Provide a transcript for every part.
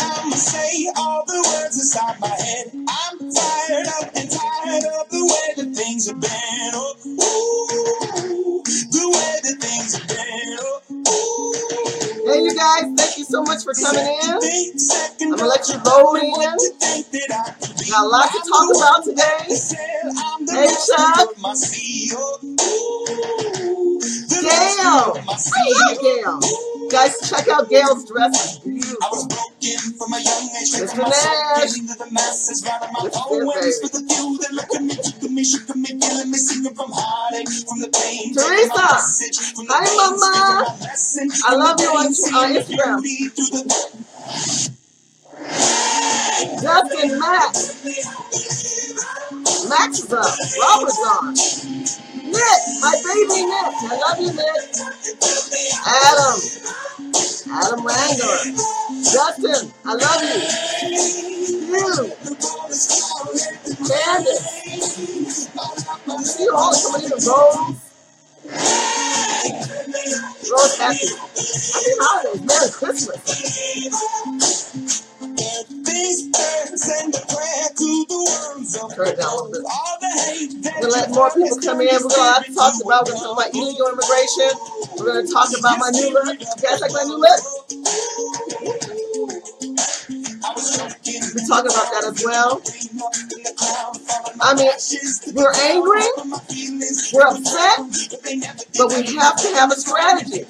I'ma say all the words inside my head. I'm fired up and tired of the way that things have been. Oh, ooh, the way that things have been. Oh, ooh. Hey, you guys, thank you so much for coming in. I'm gonna let you roll in. what you think that I could. Got a lot to talk about today. Hey, Chuck. Gail. CEO. Gail. Guys, check out Gail's dress. It's I was beautiful. Mr. Nash. getting to the masses, writing my Mr. poems for Baby. few that look at me, took me, shook me, killing me, singing from heartache, from the pain. Teresa. Hi, Mama. I love you on- on Instagram. through the Justin Max. Max is up. Robert's on. Nick, my baby Nick. I love you, Nick. Adam. Adam Wrangler. Justin, I love you. You. Candace. See you all coming in Rose. Rose happy. Happy holidays. Merry Christmas. We're gonna let more people come in. We're gonna to talk about we're gonna about illegal immigration. We're gonna talk about my new look. You guys like my new look? We're talking about that as well. I mean, we're angry, we're upset, but we have to have a strategy.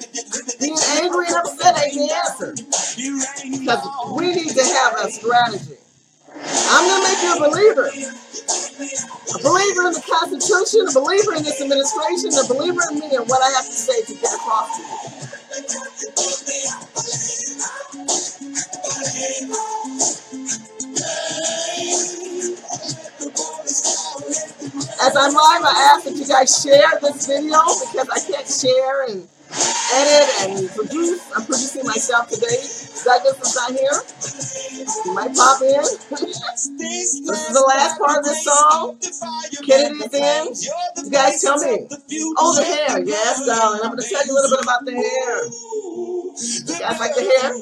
Being angry and upset ain't the answer because we need to have a strategy. I'm gonna make you a believer. A believer in the Constitution, a believer in this administration, a believer in me and what I have to say to get across to you. As I'm live, I ask that you guys share this video because I can't share and edit and produce. I'm producing myself today. Douglas is not here. He might pop in. This is the last part of this song. Kennedy's in. You guys tell me. Oh, the hair. Yes, darling. I'm going to tell you a little bit about the hair. Guys like the hair?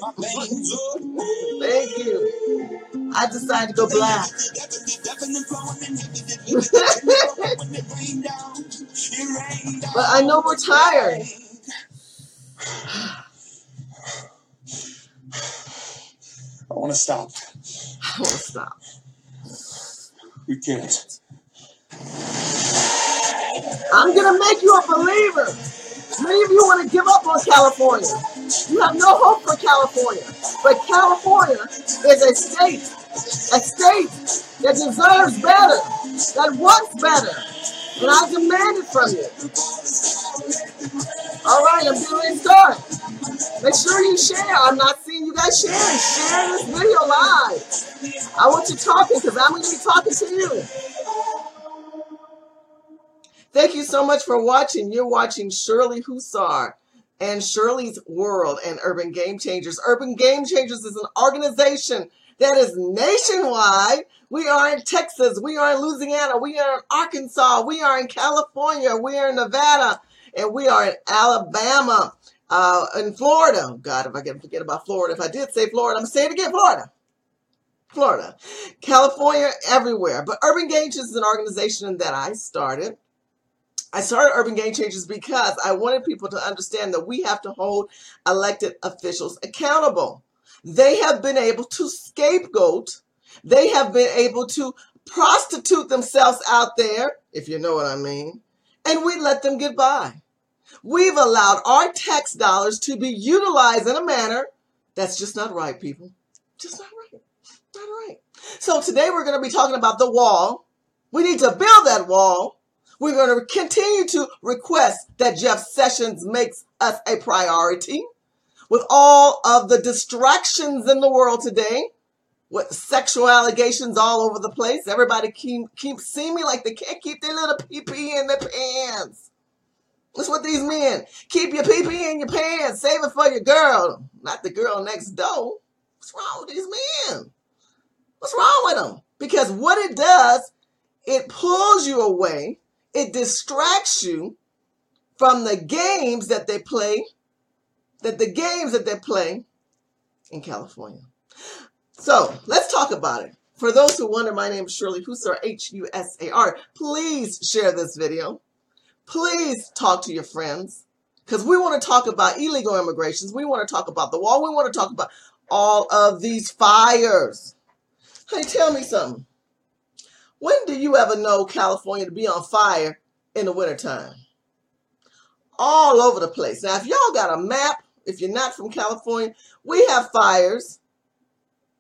Thank you. I decided to go black. but I know we're tired. I want to stop. I want to stop. We can't. I'm going to make you a believer. Many of you want to give up on California. You have no hope for California. But California is a state, a state that deserves better, that wants better. And I demand it from you. All right, I'm doing start. Make sure you share. I'm not seeing you guys sharing. Share this video live. I want you talking because I'm going to be talking to you. Thank you so much for watching. You're watching Shirley Husar and Shirley's World and Urban Game Changers. Urban Game Changers is an organization that is nationwide. We are in Texas. We are in Louisiana. We are in Arkansas. We are in California. We are in Nevada. And we are in Alabama. Uh, in Florida. God, if I can forget about Florida. If I did say Florida, I'm saying it again, Florida. Florida. California, everywhere. But Urban Game Changers is an organization that I started. I started Urban Game Changers because I wanted people to understand that we have to hold elected officials accountable. They have been able to scapegoat. They have been able to prostitute themselves out there, if you know what I mean, and we let them get by. We've allowed our tax dollars to be utilized in a manner that's just not right, people. Just not right. Not right. So today we're going to be talking about the wall. We need to build that wall. We're going to continue to request that Jeff Sessions makes us a priority with all of the distractions in the world today, with sexual allegations all over the place. Everybody keep, keep seeing me like they can't keep their little pee-pee in their pants. That's what these men keep your pee-pee in your pants. Save it for your girl, not the girl next door. What's wrong with these men? What's wrong with them? Because what it does, it pulls you away it distracts you from the games that they play, that the games that they play, in California. So let's talk about it. For those who wonder, my name is Shirley Husar, H-U-S-A-R. Please share this video. Please talk to your friends because we want to talk about illegal immigrations. We want to talk about the wall. We want to talk about all of these fires. Hey, tell me something. When do you ever know California to be on fire in the wintertime? All over the place. Now, if y'all got a map, if you're not from California, we have fires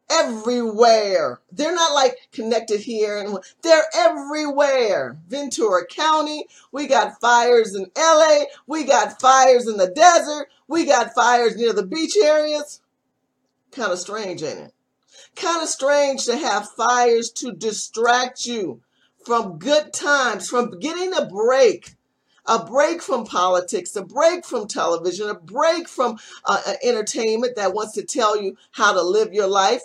everywhere. They're not like connected here and they're everywhere. Ventura County, we got fires in LA, we got fires in the desert, we got fires near the beach areas. Kind of strange, ain't it? Kind of strange to have fires to distract you from good times, from getting a break a break from politics, a break from television, a break from uh, entertainment that wants to tell you how to live your life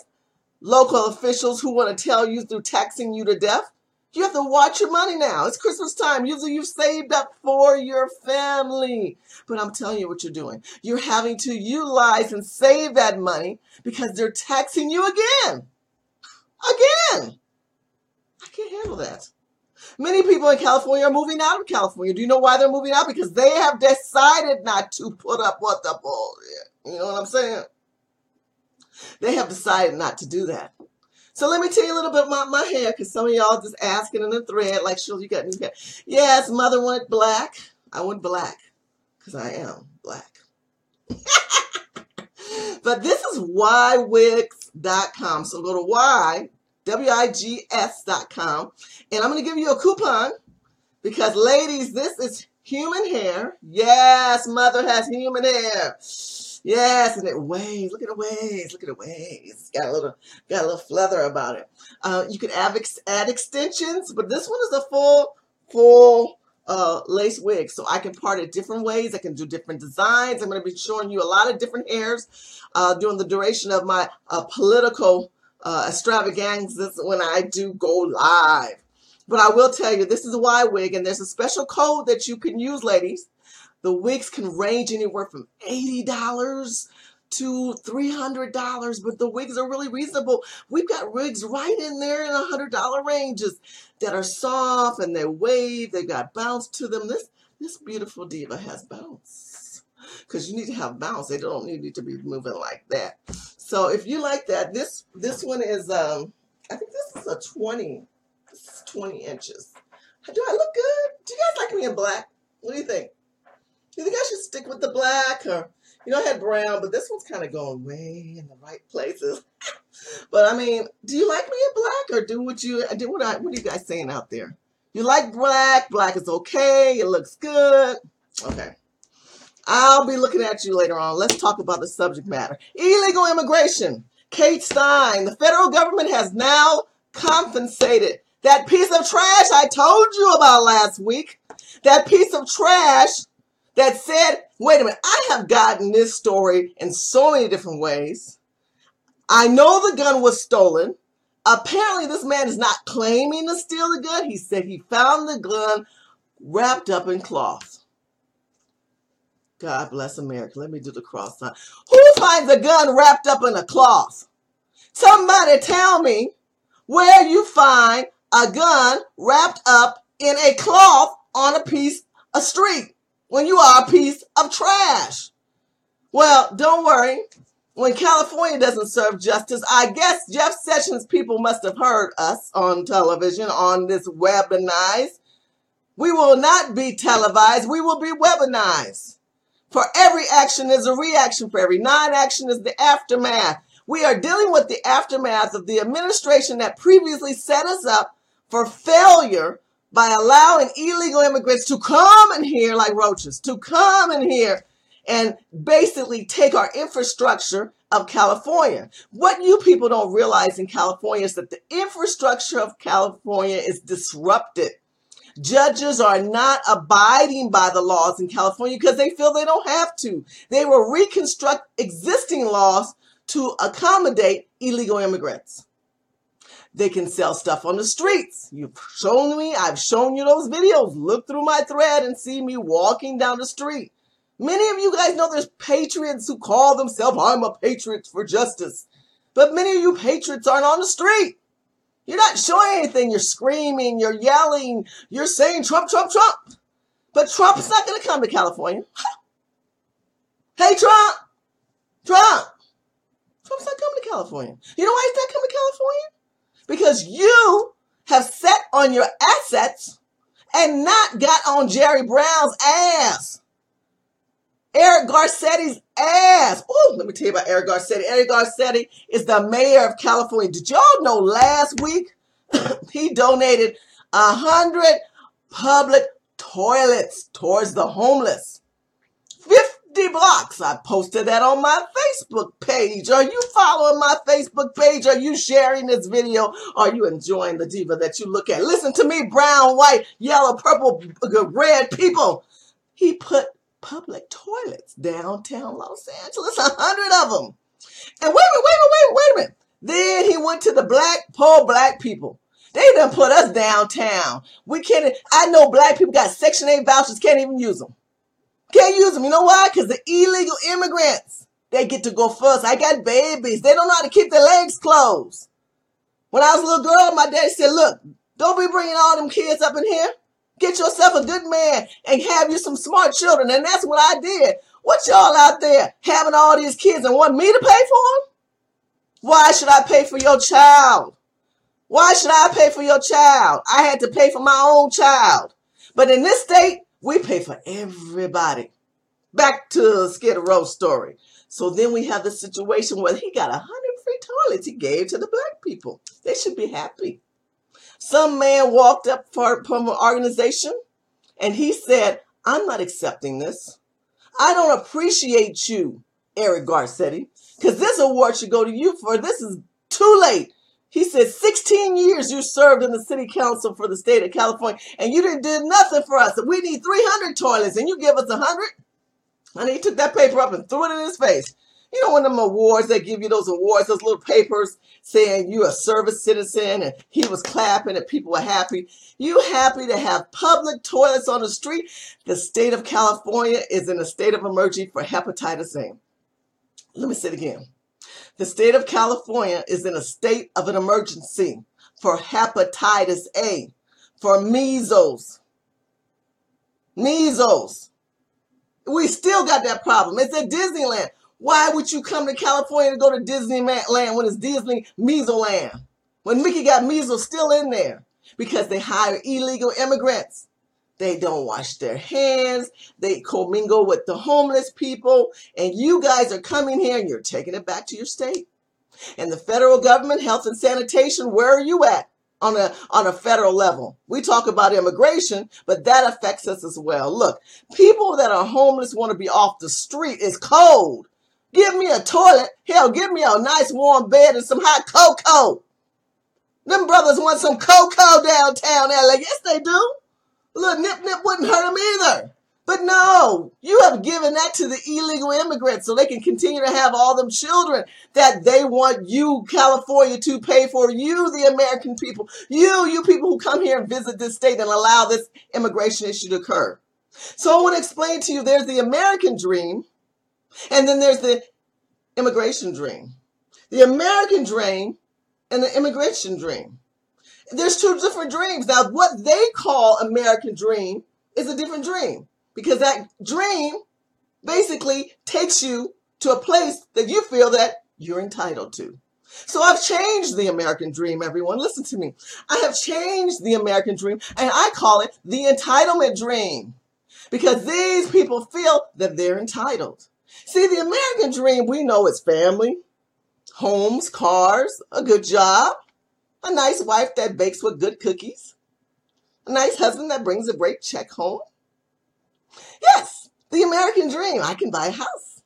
local officials who want to tell you through taxing you to death. You have to watch your money now. It's Christmas time. Usually you've saved up for your family. But I'm telling you what you're doing. You're having to utilize and save that money because they're taxing you again. Again. I can't handle that. Many people in California are moving out of California. Do you know why they're moving out? Because they have decided not to put up what the bullshit. You know what I'm saying? They have decided not to do that. So let me tell you a little bit about my hair, because some of y'all just asking in the thread, like, sure, you got new hair. Yes, mother went black. I went black, because I am black. but this is ywigs.com. So go to y, W-I-G-S.com, and I'm going to give you a coupon, because ladies, this is human hair. Yes, mother has human hair. Yes, and it waves. Look at it waves. Look at it waves. It's got a little got a little feather about it. Uh, you can add, add extensions, but this one is a full full uh, lace wig. So I can part it different ways. I can do different designs. I'm going to be showing you a lot of different hairs uh, during the duration of my uh, political uh, extravaganzas when I do go live. But I will tell you, this is a Y wig, and there's a special code that you can use, ladies, the wigs can range anywhere from $80 to $300, but the wigs are really reasonable. We've got wigs right in there in $100 ranges that are soft and they wave, they've got bounce to them. This, this beautiful diva has bounce because you need to have bounce. They don't need to be moving like that. So if you like that, this this one is, um, I think this is a 20, this is 20 inches. Do I look good? Do you guys like me in black? What do you think? You think I should stick with the black or, you know, I had brown, but this one's kind of going way in the right places. but I mean, do you like me in black or do what you, do what I, what are you guys saying out there? You like black, black is okay, it looks good. Okay. I'll be looking at you later on. Let's talk about the subject matter. Illegal immigration. Kate Steinle, the federal government has now compensated that piece of trash I told you about last week. That piece of trash that said, wait a minute, I have gotten this story in so many different ways. I know the gun was stolen. Apparently, this man is not claiming to steal the gun. He said he found the gun wrapped up in cloth. God bless America. Let me do the cross sign. Who finds a gun wrapped up in a cloth? Somebody tell me where you find a gun wrapped up in a cloth on a piece of street when you are a piece of trash. Well, don't worry. When California doesn't serve justice, I guess Jeff Sessions people must have heard us on television on this webinized. We will not be televised. We will be webinized. For every action is a reaction. For every non-action is the aftermath. We are dealing with the aftermath of the administration that previously set us up for failure by allowing illegal immigrants to come in here like roaches, to come in here and basically take our infrastructure of California. What you people don't realize in California is that the infrastructure of California is disrupted. Judges are not abiding by the laws in California because they feel they don't have to. They will reconstruct existing laws to accommodate illegal immigrants. They can sell stuff on the streets. You've shown me, I've shown you those videos. Look through my thread and see me walking down the street. Many of you guys know there's patriots who call themselves, I'm a patriot for justice. But many of you patriots aren't on the street. You're not showing anything. You're screaming, you're yelling, you're saying Trump, Trump, Trump. But Trump's not going to come to California. Hey, Trump! Trump! Trump's not coming to California. You know why he's not coming to California? Because you have set on your assets and not got on Jerry Brown's ass. Eric Garcetti's ass. Oh, let me tell you about Eric Garcetti. Eric Garcetti is the mayor of California. Did y'all know last week he donated a hundred public toilets towards the homeless? 50 blocks. I posted that on my Facebook page. Are you following my Facebook page? Are you sharing this video? Are you enjoying the diva that you look at? Listen to me, brown, white, yellow, purple, red people. He put public toilets downtown Los Angeles, a hundred of them. And wait a minute, wait a minute, wait wait a minute. Then he went to the black, poor black people. They done put us downtown. We can't, I know black people got Section 8 vouchers, can't even use them. Can't use them. You know why? Because the illegal immigrants, they get to go first. I got babies. They don't know how to keep their legs closed. When I was a little girl, my daddy said, look, don't be bringing all them kids up in here. Get yourself a good man and have you some smart children. And that's what I did. What y'all out there having all these kids and want me to pay for them? Why should I pay for your child? Why should I pay for your child? I had to pay for my own child. But in this state, we pay for everybody. Back to Skid Row story. So then we have the situation where he got a hundred free toilets he gave to the black people. They should be happy. Some man walked up for, from an organization and he said, I'm not accepting this. I don't appreciate you, Eric Garcetti, because this award should go to you for this is too late. He said, 16 years you served in the city council for the state of California, and you didn't do nothing for us. We need 300 toilets, and you give us 100? And he took that paper up and threw it in his face. You know, one of them awards, they give you those awards, those little papers saying you're a service citizen, and he was clapping and people were happy. You happy to have public toilets on the street? The state of California is in a state of emergency for hepatitis A. Let me say it again. The state of California is in a state of an emergency for hepatitis A, for measles. Measles. We still got that problem. It's at Disneyland. Why would you come to California to go to Disneyland when it's Disney Measleland? When Mickey got measles still in there because they hire illegal immigrants. They don't wash their hands. They commingle with the homeless people. And you guys are coming here and you're taking it back to your state. And the federal government, health and sanitation, where are you at? On a, on a federal level. We talk about immigration, but that affects us as well. Look, people that are homeless want to be off the street. It's cold. Give me a toilet. Hell, give me a nice warm bed and some hot cocoa. Them brothers want some cocoa downtown LA. Yes, they do. Little nip nip wouldn't hurt them either. But no, you have given that to the illegal immigrants so they can continue to have all them children that they want you, California, to pay for. You, the American people. You, you people who come here and visit this state and allow this immigration issue to occur. So I want to explain to you there's the American dream and then there's the immigration dream. The American dream and the immigration dream there's two different dreams. Now, what they call American dream is a different dream because that dream basically takes you to a place that you feel that you're entitled to. So I've changed the American dream, everyone. Listen to me. I have changed the American dream and I call it the entitlement dream because these people feel that they're entitled. See, the American dream we know is family, homes, cars, a good job, a nice wife that bakes with good cookies, a nice husband that brings a great check home. Yes, the American dream. I can buy a house.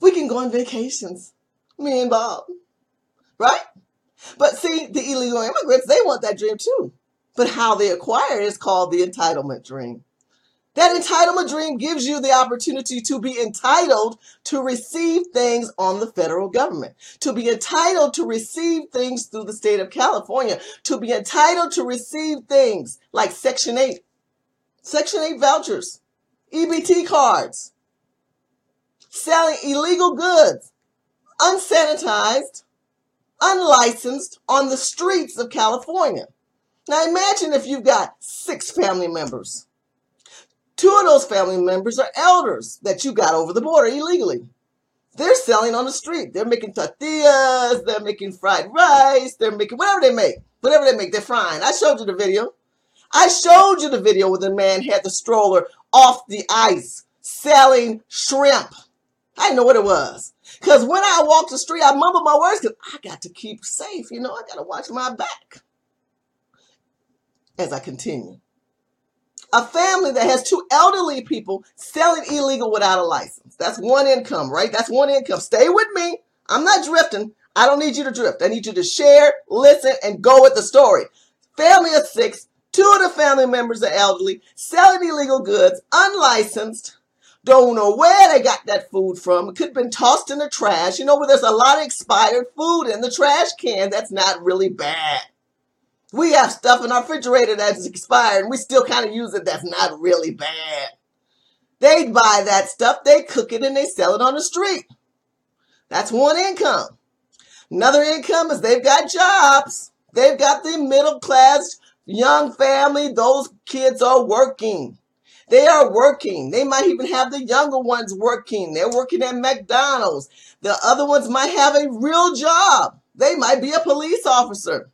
We can go on vacations, me and Bob, right? But see, the illegal immigrants, they want that dream too. But how they acquire it is called the entitlement dream. That entitlement dream gives you the opportunity to be entitled to receive things on the federal government, to be entitled to receive things through the state of California, to be entitled to receive things like Section 8, Section 8 vouchers, EBT cards, selling illegal goods, unsanitized, unlicensed on the streets of California. Now imagine if you've got six family members. Two of those family members are elders that you got over the border illegally. They're selling on the street. They're making tortillas, they're making fried rice, they're making whatever they make. Whatever they make, they're frying. I showed you the video. I showed you the video where the man had the stroller off the ice selling shrimp. I didn't know what it was. Because when I walk the street, I mumble my words because I got to keep safe. You know, I got to watch my back as I continue. A family that has two elderly people selling illegal without a license. That's one income, right? That's one income. Stay with me. I'm not drifting. I don't need you to drift. I need you to share, listen, and go with the story. Family of six, two of the family members are elderly, selling illegal goods, unlicensed. Don't know where they got that food from. It could have been tossed in the trash. You know, where there's a lot of expired food in the trash can. That's not really bad. We have stuff in our refrigerator that's expired and we still kind of use it that's not really bad. They buy that stuff, they cook it, and they sell it on the street. That's one income. Another income is they've got jobs. They've got the middle class young family. Those kids are working. They are working. They might even have the younger ones working. They're working at McDonald's. The other ones might have a real job. They might be a police officer.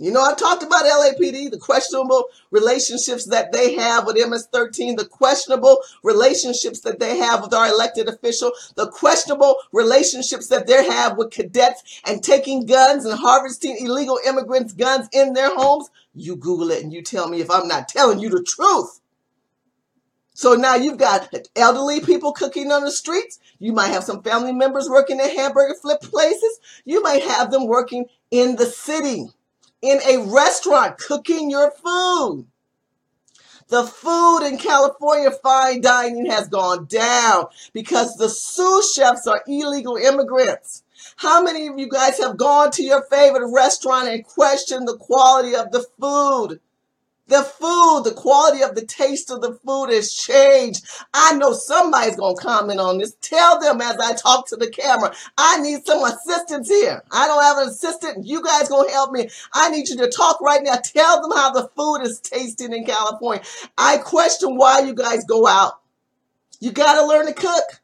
You know, I talked about LAPD, the questionable relationships that they have with MS-13, the questionable relationships that they have with our elected official, the questionable relationships that they have with cadets and taking guns and harvesting illegal immigrants' guns in their homes. You Google it and you tell me if I'm not telling you the truth. So now you've got elderly people cooking on the streets. You might have some family members working at hamburger flip places. You might have them working in the city in a restaurant cooking your food. The food in California fine dining has gone down because the sous chefs are illegal immigrants. How many of you guys have gone to your favorite restaurant and questioned the quality of the food? The food, the quality of the taste of the food has changed. I know somebody's going to comment on this. Tell them as I talk to the camera, I need some assistance here. I don't have an assistant. You guys going to help me. I need you to talk right now. Tell them how the food is tasting in California. I question why you guys go out. You got to learn to cook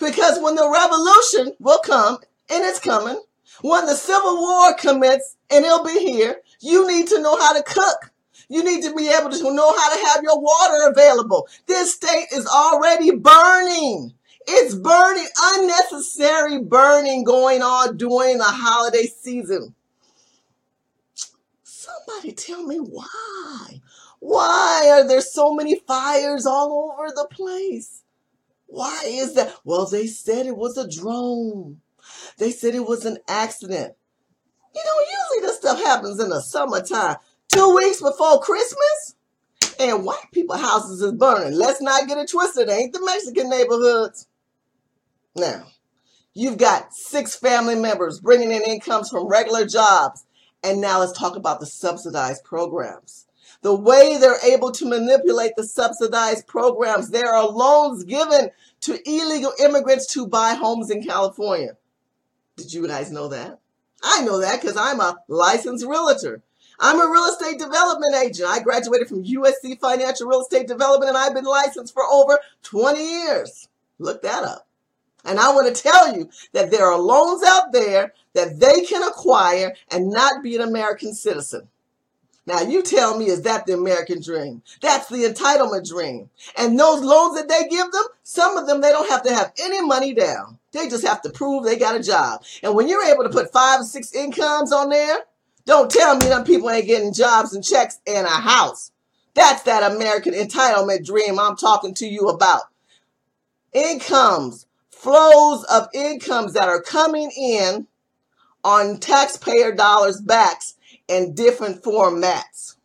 because when the revolution will come and it's coming, when the civil war commits and it'll be here, you need to know how to cook. You need to be able to know how to have your water available. This state is already burning. It's burning, unnecessary burning going on during the holiday season. Somebody tell me why. Why are there so many fires all over the place? Why is that? Well, they said it was a drone. They said it was an accident. You know, usually this stuff happens in the summertime two weeks before Christmas, and white people houses is burning. Let's not get it twisted. It ain't the Mexican neighborhoods. Now, you've got six family members bringing in incomes from regular jobs. And now let's talk about the subsidized programs. The way they're able to manipulate the subsidized programs, there are loans given to illegal immigrants to buy homes in California. Did you guys know that? I know that because I'm a licensed realtor. I'm a real estate development agent. I graduated from USC Financial Real Estate Development and I've been licensed for over 20 years. Look that up. And I want to tell you that there are loans out there that they can acquire and not be an American citizen. Now you tell me, is that the American dream? That's the entitlement dream. And those loans that they give them, some of them, they don't have to have any money down. They just have to prove they got a job. And when you're able to put five or six incomes on there, don't tell me them people ain't getting jobs and checks and a house. That's that American entitlement dream I'm talking to you about. Incomes, flows of incomes that are coming in on taxpayer dollars backs in different formats.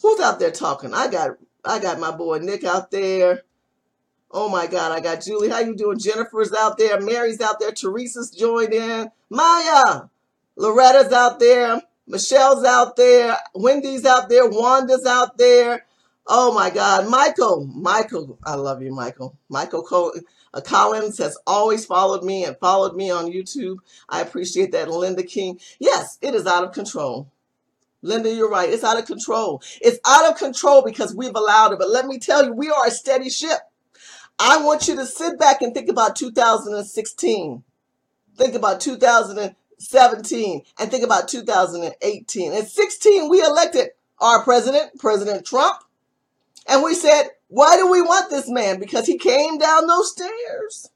Who's out there talking? I got I got my boy Nick out there. Oh my God, I got Julie. How you doing? Jennifer's out there. Mary's out there. Teresa's joined in. Maya, Loretta's out there. Michelle's out there. Wendy's out there. Wanda's out there. Oh my God, Michael, Michael, I love you, Michael. Michael Co- uh, Collins has always followed me and followed me on YouTube. I appreciate that. Linda King, yes, it is out of control. Linda, you're right. It's out of control. It's out of control because we've allowed it. But let me tell you, we are a steady ship. I want you to sit back and think about 2016. Think about 2017 and think about 2018. In 16, we elected our president, President Trump. And we said, why do we want this man? Because he came down those stairs.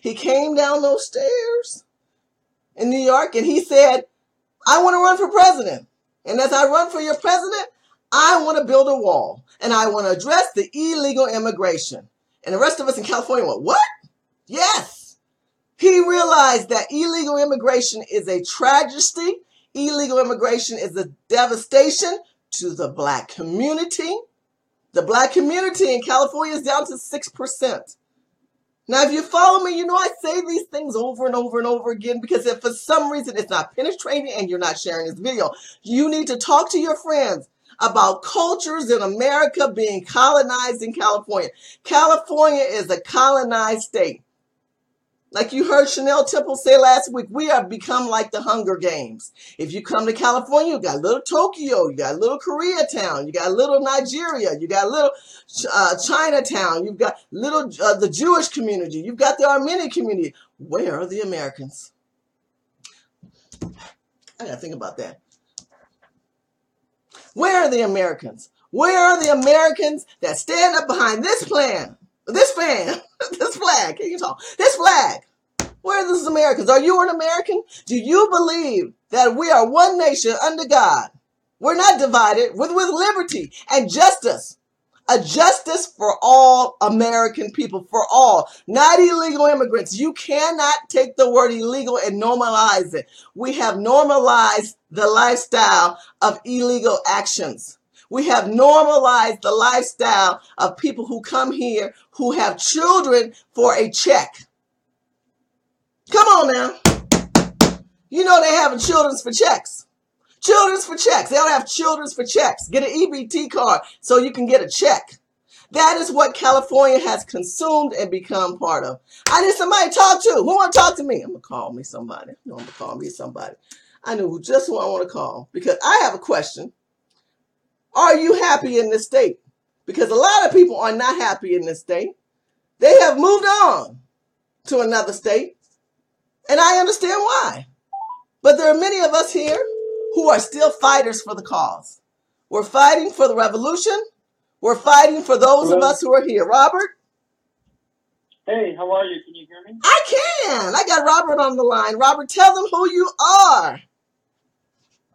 He came down those stairs in New York and he said, I want to run for president. And as I run for your president, I want to build a wall and I want to address the illegal immigration. And the rest of us in California went, what? Yes. He realized that illegal immigration is a tragedy. Illegal immigration is a devastation to the black community. The black community in California is down to 6%. Now, if you follow me, you know I say these things over and over and over again because if for some reason it's not penetrating and you're not sharing this video, you need to talk to your friends about cultures in America being colonized in California. California is a colonized state. Like you heard Chanel Temple say last week, we have become like the Hunger Games. If you come to California, you got little Tokyo, you got little Koreatown, you got little Nigeria, you got little uh, Chinatown, you've got little uh, the Jewish community, you've got the Armenian community. Where are the Americans? I gotta think about that. Where are the Americans? Where are the Americans that stand up behind this plan? This fan, this flag, can you talk? This flag. Where are these Americans? Are you an American? Do you believe that we are one nation under God? We're not divided with, with liberty and justice. A justice for all American people, for all, not illegal immigrants. You cannot take the word illegal and normalize it. We have normalized the lifestyle of illegal actions. We have normalized the lifestyle of people who come here who have children for a check. Come on now. You know they having children's for checks. Children's for checks. They don't have children's for checks. Get an EBT card so you can get a check. That is what California has consumed and become part of. I need somebody to talk to. Who want to talk to me? I'm gonna call me somebody. I'm gonna call me somebody. I know just who I want to call because I have a question. Are you happy in this state? Because a lot of people are not happy in this state. They have moved on to another state. And I understand why. But there are many of us here who are still fighters for the cause. We're fighting for the revolution. We're fighting for those of us who are here. Robert? Hey, how are you? Can you hear me? I can. I got Robert on the line. Robert, tell them who you are.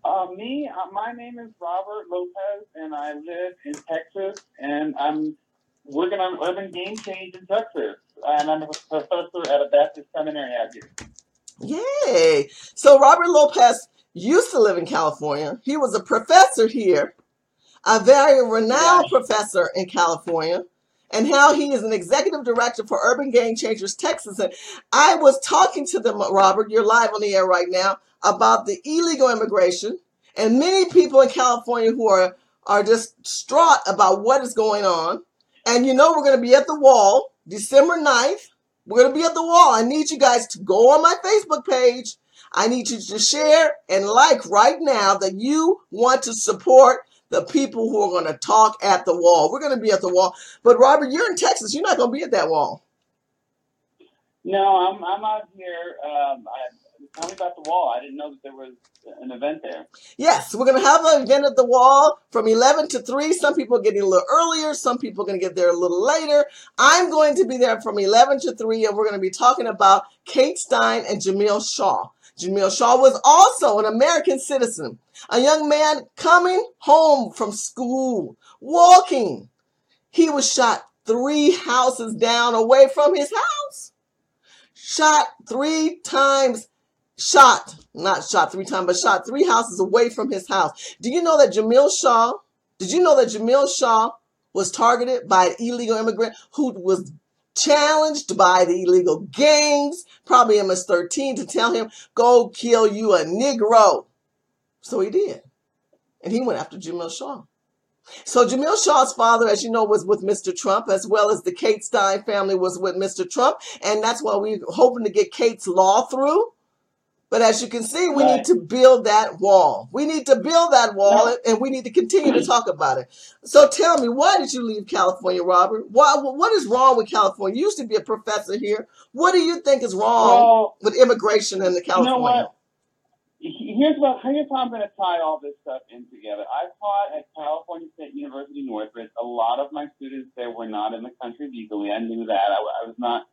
Uh, me, uh, my name is Robert Lopez, and I live in Texas, and I'm working on Urban Game Change in Texas, and I'm a professor at a Baptist seminary out here. Yay. So Robert Lopez used to live in California. He was a professor here, a very renowned professor in California, and how he is an executive director for Urban Game Changers Texas. And I was talking to them, Robert, you're live on the air right now, about the illegal immigration and many people in California who are, are just distraught about what is going on. And you know, we're going to be at the wall December 9th. We're going to be at the wall. I need you guys to go on my Facebook page. I need you to share and like right now that you want to support the people who are going to talk at the wall. We're going to be at the wall. But Robert, you're in Texas. You're not going to be at that wall. No, I'm I'm out here. Um, I, tell me about the wall. I didn't know that there was an event there. Yes, we're going to have an event at the wall from 11 to 3. Some people are getting a little earlier. Some people are going to get there a little later. I'm going to be there from 11 to 3, and we're going to be talking about Kate Steinle and Jamiel Shaw. Jamiel Shaw was also an American citizen, a young man coming home from school, walking. He was shot three houses down away from his house. Shot three times shot, not shot three times, but shot three houses away from his house. Do you know that Jamiel Shaw, did you know that Jamiel Shaw was targeted by an illegal immigrant who was challenged by the illegal gangs, probably MS-13, to tell him, go kill you a Negro. So he did. And he went after Jamiel Shaw. So Jamiel Shaw's father, as you know, was with Mr. Trump, as well as the Kate Steinle family was with Mr. Trump, and that's why we're hoping to get Kate's law through. But as you can see, we Right. need to build that wall. We need to build that wall, and we need to continue to talk about it. So tell me, why did you leave California, Robert? Why? What is wrong with California? You used to be a professor here. What do you think is wrong Well, with immigration in the you know California? what? Here's what here's how I'm going to tie all this stuff in together. I taught at California State University Northridge. A lot of my students there were not in the country legally. I knew that. I, I was not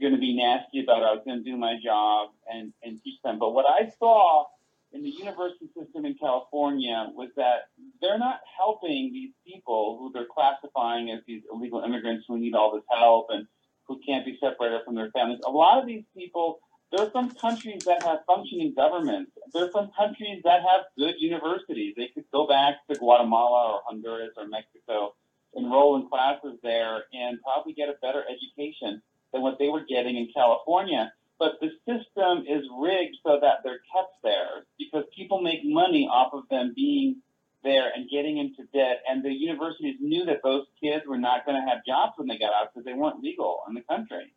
going to be nasty about it. I was going to do my job and, and teach them. But what I saw in the university system in California was that they're not helping these people who they're classifying as these illegal immigrants who need all this help and who can't be separated from their families. A lot of these people they're from countries that have functioning governments. They're from countries that have good universities. They could go back to Guatemala or Honduras or Mexico, enroll in classes there, and probably get a better education than what they were getting in California. But the system is rigged so that they're kept there because people make money off of them being there and getting into debt. And the universities knew that those kids were not going to have jobs when they got out because they weren't legal in the country.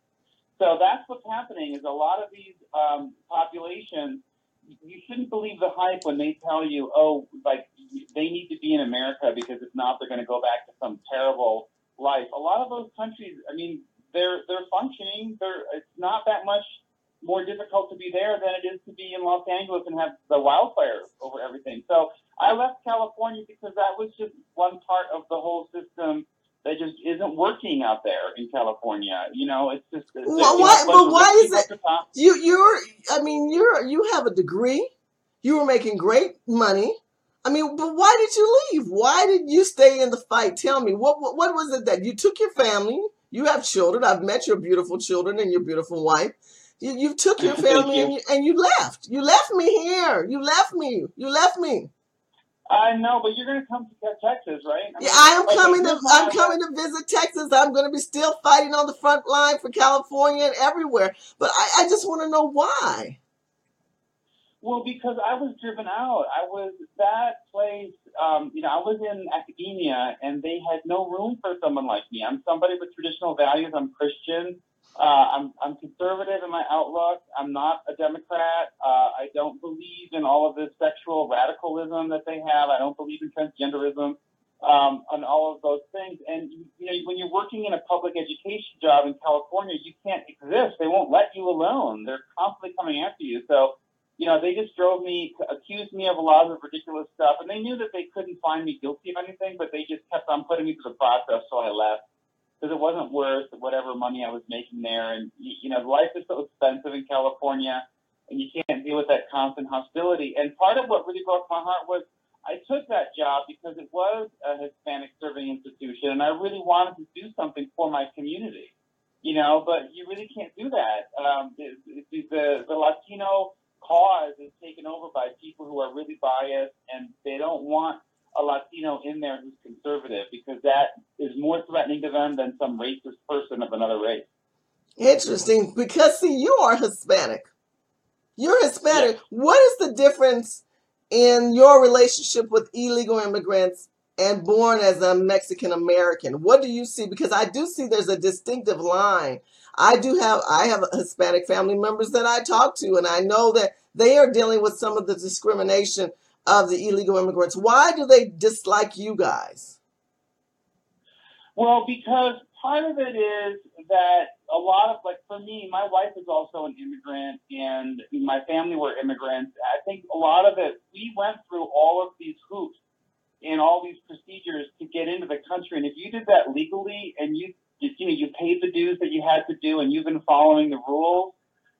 So that's what's happening is a lot of these um, populations, you shouldn't believe the hype when they tell you, oh, like they need to be in America because if not, they're going to go back to some terrible life. A lot of those countries, I mean, they're they're functioning. They're it's not that much more difficult to be there than it is to be in Los Angeles and have the wildfires over everything. So I left California because that was just one part of the whole system that just isn't working out there in California. You know, it's just it's, Why- you know, why- but why is it- at the top. You you're I mean you're you have a degree. You were making great money. I mean, but why did you leave? Why did you stay in the fight? Tell me what what, what was it that you took your family? You have children. I've met your beautiful children and your beautiful wife. You you took your family you. and you, and you left. You left me here. You left me. You left me. I know, but you're going to come to Texas, right? Yeah, I am okay, coming to I'm coming to visit Texas. I'm going to be still fighting on the front line for California and everywhere. But I, I just want to know why. Well, because I was driven out. I was that place. Um, you know, I was in academia, and they had no room for someone like me. I'm somebody with traditional values. I'm Christian. Uh, I'm I'm conservative in my outlook. I'm not a Democrat. Uh, I don't believe in all of this sexual radicalism that they have. I don't believe in transgenderism. Um, and all of those things. And you know, when you're working in a public education job in California, you can't exist. They won't let you alone. They're constantly coming after you. So you know, they just drove me, accused me of a lot of ridiculous stuff, and they knew that they couldn't find me guilty of anything, but they just kept on putting me through the process, so I left because it wasn't worth whatever money I was making there. And you know, life is so expensive in California, and you can't deal with that constant hostility. And part of what really broke my heart was I took that job because it was a Hispanic serving institution, and I really wanted to do something for my community. You know, but you really can't do that. Um, the, the, the, the Latino cause is taken over by people who are really biased and they don't want a Latino in there who's conservative because that is more threatening to them than some racist person of another race. Interesting, because see, you are Hispanic. You're Hispanic. What is the difference in your relationship with illegal immigrants and born as a Mexican American? What do you see? Because I do see there's a distinctive line. I do have I have Hispanic family members that I talk to, and I know that they are dealing with some of the discrimination of the illegal immigrants. Why do they dislike you guys? Well, because part of it is that a lot of, like for me, my wife is also an immigrant and my family were immigrants. I think a lot of it, we went through all of these hoops and all these procedures to get into the country. And if you did that legally and you, you know, you paid the dues that you had to do and you've been following the rules,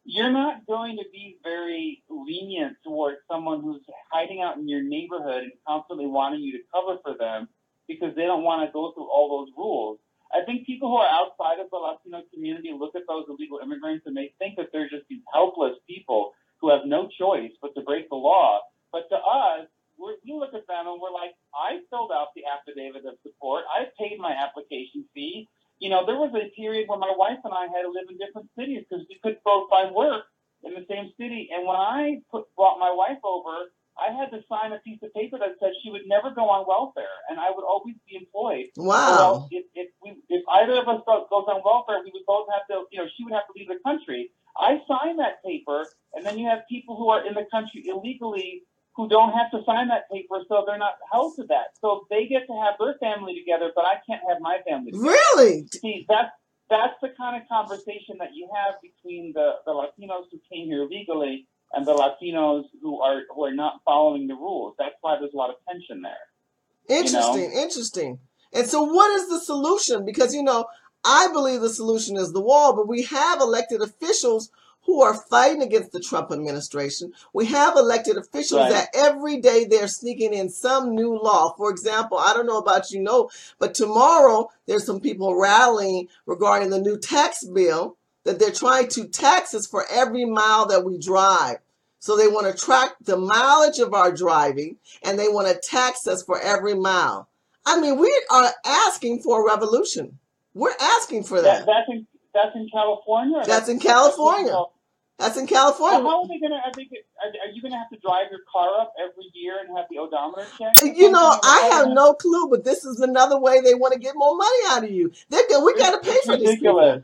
you're not going to be very lenient towards someone who's hiding out in your neighborhood and constantly wanting you to cover for them because they don't want to go through all those rules. I think people who are outside of the Latino community look at those illegal immigrants and they think that they're just these helpless people who have no choice but to break the law. But to us, we're, we look at them and we're like, I filled out the affidavit of support. I paid my application fee. You know, there was a period when my wife and I had to live in different cities because we couldn't both find work in the same city. And when I put, brought my wife over I had to sign a piece of paper that said she would never go on welfare, and I would always be employed. Wow. Well, if if, we, if either of us go, goes on welfare, we would both have to, you know, she would have to leave the country. I signed that paper, and then you have people who are in the country illegally who don't have to sign that paper, so they're not held to that. So they get to have their family together, but I can't have my family. Together. Really? See, that's that's the kind of conversation that you have between the, the Latinos who came here legally and the Latinos who are who are not following the rules. That's why there's a lot of tension there. Interesting, interesting. And so, what is the solution? Because, you know, I believe the solution is the wall, but we have elected officials who are fighting against the Trump administration. We have elected officials Right. that every day they're sneaking in some new law. For example, I don't know about you know, but tomorrow there's some people rallying regarding the new tax bill that they're trying to tax us for every mile that we drive. So they want to track the mileage of our driving and they want to tax us for every mile. I mean, we are asking for a revolution. We're asking for That, that. that's that's in California. or That's in California. Well, That's in California. how are they gonna? Are, they, are, are you gonna have to drive your car up every year and have the odometer checked? You know, I have no clue, but this is another way they want to get more money out of you. They're good. We got to pay for these people. ridiculous.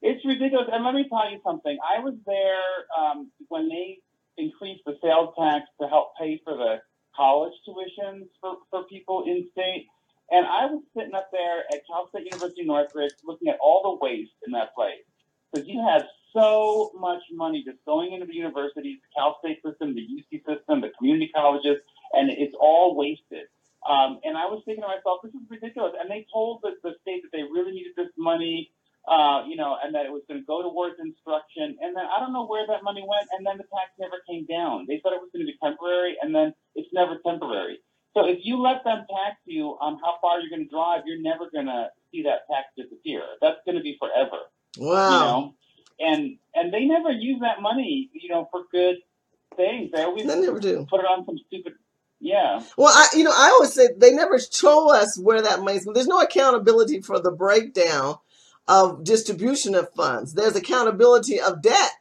It's ridiculous. And let me tell you something. I was there um, when they increased the sales tax to help pay for the college tuitions for, for people in state. And I was sitting up there at Cal State University Northridge looking at all the waste in that place. Because you had so much money just going into the universities, the Cal State system, the UC system, the community colleges, and it's all wasted. Um, and I was thinking to myself, this is ridiculous. And they told the, the state that they really needed this money, uh, you know, and that it was going to go towards instruction. And then I don't know where that money went. And then the tax never came down. They said it was going to be temporary, and then it's never temporary. So if you let them tax you on how far you're going to drive, you're never going to see that tax disappear. That's going to be forever you Wow. know, and and they never use that money, you know, for good things. They always They never do. put it on some stupid. Yeah, Well, I, you know, I always say they never show us where that money's. There's no accountability for the breakdown of distribution of funds. There's accountability of debt.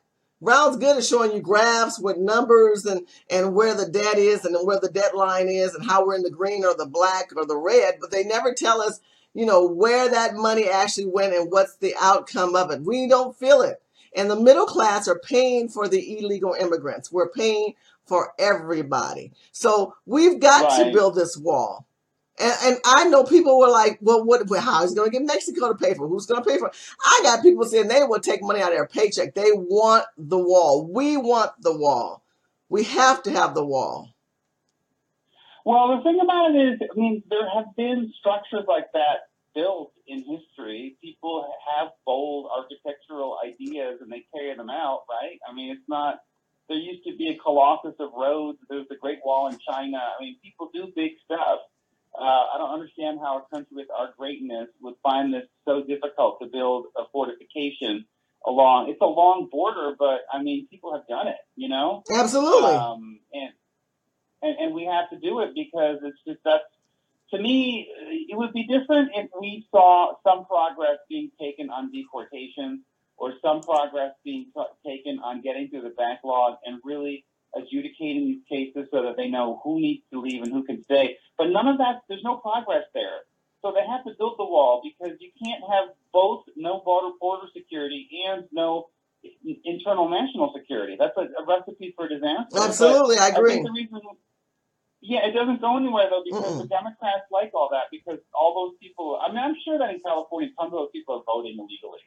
Brown's good at showing you graphs with numbers and and where the debt is and where the debt line is and how we're in the green or the black or the red, but they never tell us, you know, where that money actually went and what's the outcome of it. We don't feel it. And the middle class are paying for the illegal immigrants. We're paying for everybody. So we've got to build this wall. And, and I know people were like, well, what, well, how is going to get Mexico to pay for? Who's going to pay for it? I got people saying they will take money out of their paycheck. They want the wall. We want the wall. We have to have the wall. Well, the thing about it is, I mean, there have been structures like that built in history. People have bold architectural ideas and they carry them out, right? I mean, it's not. There used to be a colossus of Rhodes. There's the Great Wall in China. I mean, people do big stuff. Uh, I don't understand how a country with our greatness would find this so difficult to build a fortification along. It's a long border, but I mean, people have done it. You know. Absolutely. Um, and, and and we have to do it because it's just that's to me it would be different if we saw some progress being taken on deportation or some progress being t- taken on getting through the backlog and really adjudicating these cases so that they know who needs to leave and who can stay. But none of that, there's no progress there. So they have to build the wall because you can't have both no border border security and no internal national security. That's a, a recipe for disaster. Absolutely. I I agree. the reason, yeah, it doesn't go anywhere though because Mm-mm. the Democrats like all that because all those people. I mean, I'm sure that in California, tons of those people are voting illegally.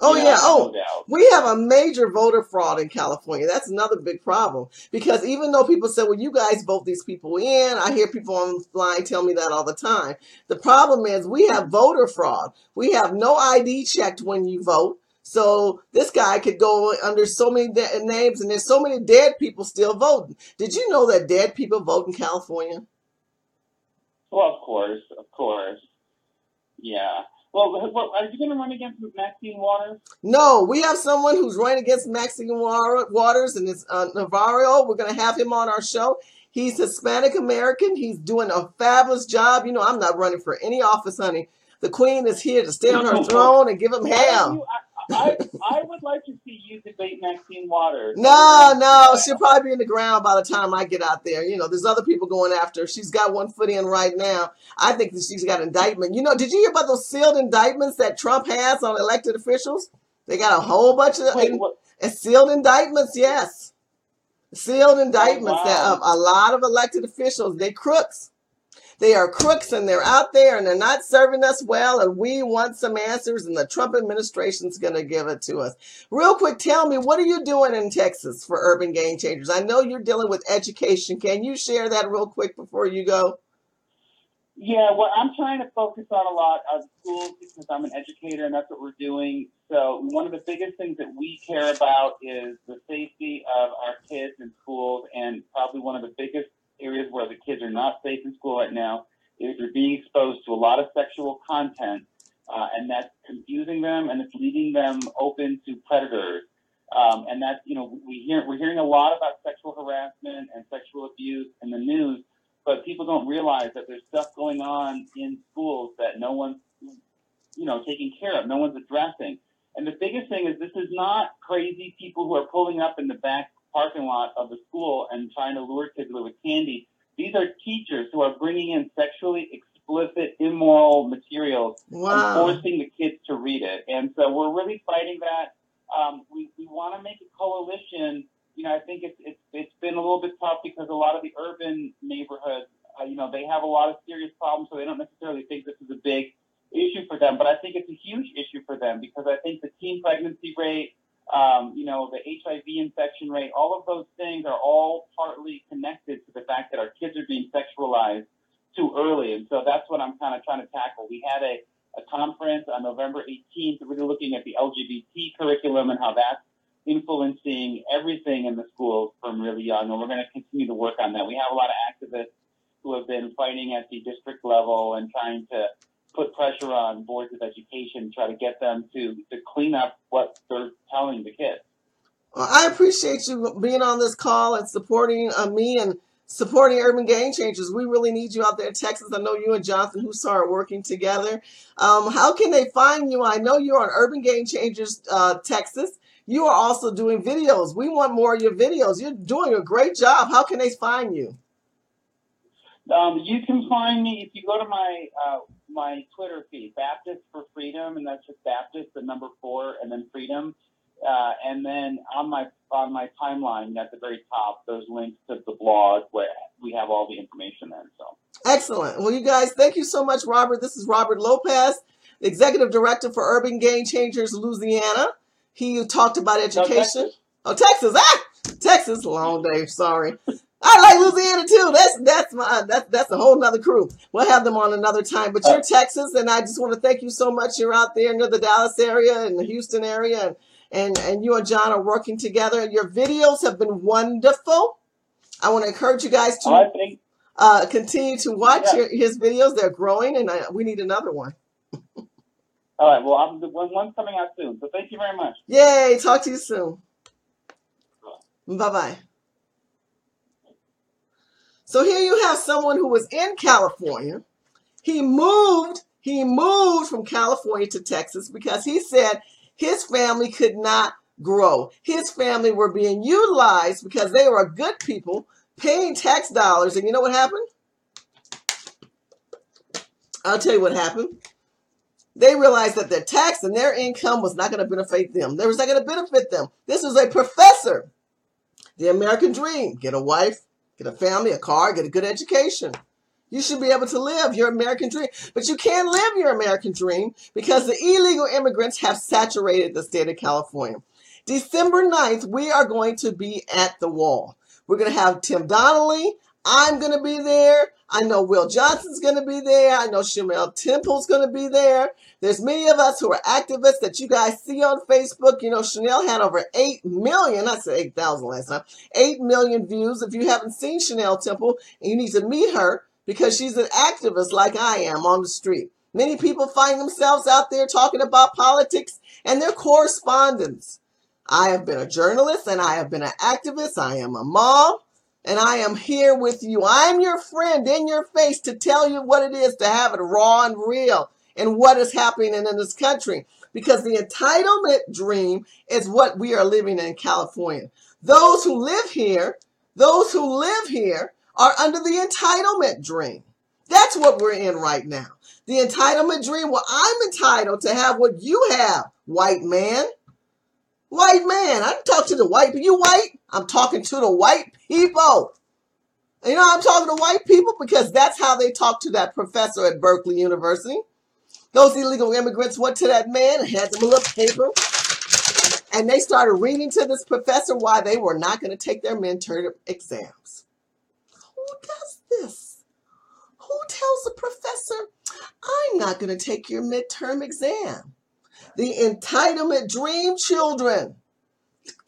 Oh, You know, yeah. Oh, doubt. We have a major voter fraud in California. That's another big problem because even though people say, well, you guys vote these people in, I hear people online tell me that all the time. The problem is we have voter fraud. We have no ID checked when you vote. So this guy could go under so many de- names and there's so many dead people still voting. Did you know that dead people vote in California? Well, of course, of course, yeah. Well, are you going to run against Maxine Waters? No, we have someone who's running against Maxine Waters and it's uh, Navarro. We're going to have him on our show. He's Hispanic American. He's doing a fabulous job. You know, I'm not running for any office, honey. The queen is here to stay on her throne and give him hell. I, I, would like to see you debate Maxine Waters. No, no, she'll probably be in the ground by the time I get out there. You know, there's other people going after. her. She's got one foot in right now. I think that she's got indictment. You know, did you hear about those sealed indictments that Trump has on elected officials? They got a whole bunch of Wait, and sealed indictments. Yes, sealed indictments oh, that wow. of a lot of elected officials. They crooks. They are crooks and they're out there and they're not serving us well. And we want some answers, and the Trump administration's going to give it to us. Real quick, tell me, what are you doing in Texas for Urban Game Changers? I know you're dealing with education. Can you share that real quick before you go? Yeah, well, I'm trying to focus on a lot of schools because I'm an educator and that's what we're doing. So one of the biggest things that we care about is the safety of our kids in schools, and probably one of the biggest areas where the kids are not safe in school right now is they're being exposed to a lot of sexual content, uh, and that's confusing them and it's leaving them open to predators. Um, and that's you know we hear we're hearing a lot about sexual harassment and sexual abuse in the news, but people don't realize that there's stuff going on in schools that no one's you know taking care of, no one's addressing. And the biggest thing is this is not crazy people who are pulling up in the back parking lot of the school and trying to lure kids with candy. These are teachers who are bringing in sexually explicit, immoral materials and forcing the kids to read it. And so we're really fighting that. Um, we we want to make a coalition. You know, I think it's it's it's been a little bit tough because a lot of the urban neighborhoods, uh, you know, they have a lot of serious problems, so they don't necessarily think this is a big issue for them. But I think it's a huge issue for them because I think the teen pregnancy rate, um, you know, the HIV infection rate, all of those things are all partly connected to the fact that our kids are being sexualized too early. And so that's what I'm kind of trying to tackle. We had a, a conference on November 18th, really looking at the LGBT curriculum and how that's influencing everything in the schools from really young. And we're going to continue to work on that. We have a lot of activists who have been fighting at the district level and trying to put pressure on boards of education, try to get them to, to clean up what they're telling the kids. Well, I appreciate you being on this call and supporting uh, me and supporting Urban Game Changers. We really need you out there in Texas. I know you and Jonathan Hussar are working together. Um, how can they find you? I know you're on Urban Game Changers uh, Texas. You are also doing videos. We want more of your videos. You're doing a great job. How can they find you? Um, you can find me if you go to my uh, my Twitter feed, Baptist for Freedom, and that's just Baptist, the number four, and then Freedom. Uh, and then on my on my timeline at the very top, there's links to the blog where we have all the information there. So Excellent. Well, you guys, thank you so much, Robert. This is Robert Lopez, Executive Director for Urban Game Changers Louisiana. He talked about no, education. Texas. Oh, Texas. Ah, Texas. Long day. Sorry. I like Louisiana too. That's that's my that's that's a whole nother crew. We'll have them on another time. But Uh, you're Texas, and I just want to thank you so much. You're out there near the Dallas area and the Houston area, and and, and you and John are working together. Your videos have been wonderful. I want to encourage you guys to I think uh, continue to watch yeah. your, his videos. They're growing, and I, we need another one. All right. Well, I'm, one, one's coming out soon. So thank you very much. Yay! Talk to you soon. Bye bye. So here you have someone who was in California. He moved. He moved from California to Texas because he said his family could not grow. His family were being utilized because they were good people paying tax dollars. And you know what happened? I'll tell you what happened. They realized that their tax and their income was not going to benefit them. They was not going to benefit them. This was a professor. The American dream. Get a wife, get a family, a car, get a good education. You should be able to live your American dream. But you can't live your American dream because the illegal immigrants have saturated the state of California. December 9th, we are going to be at the wall. We're going to have Tim Donnelly. I'm going to be there. I know Will Johnson's going to be there. I know Chanel Temple's going to be there. There's many of us who are activists that you guys see on Facebook. You know, Chanel had over 8 million, I said 8,000 last time, 8 million views. If you haven't seen Chanel Temple, you need to meet her because she's an activist like I am on the street. Many people find themselves out there talking about politics and their correspondence. I have been a journalist and I have been an activist. I am a mom and I am here with you. I'm your friend in your face to tell you what it is to have it raw and real and what is happening in this country. Because the entitlement dream is what we are living in California. Those who live here, those who live here are under the entitlement dream. That's what we're in right now. The entitlement dream. Well, I'm entitled to have what you have, white man. White man. I talk to the white people. You white? I'm talking to the white people. You know, I'm talking to white people because that's how they talk to that professor at Berkeley University. Those illegal immigrants went to that man and had them a little paper. And they started reading to this professor why they were not going to take their midterm exams. Who does this? Who tells the professor, I'm not going to take your midterm exam? The entitlement dream children.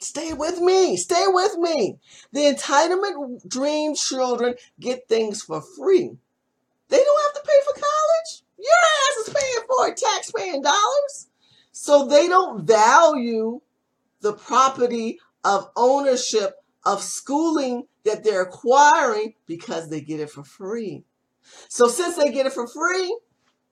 Stay with me. Stay with me. The entitlement dream children get things for free. They don't have to pay for college. Your ass is paying for it, taxpaying dollars. So they don't value the property of ownership of schooling that they're acquiring because they get it for free. So since they get it for free,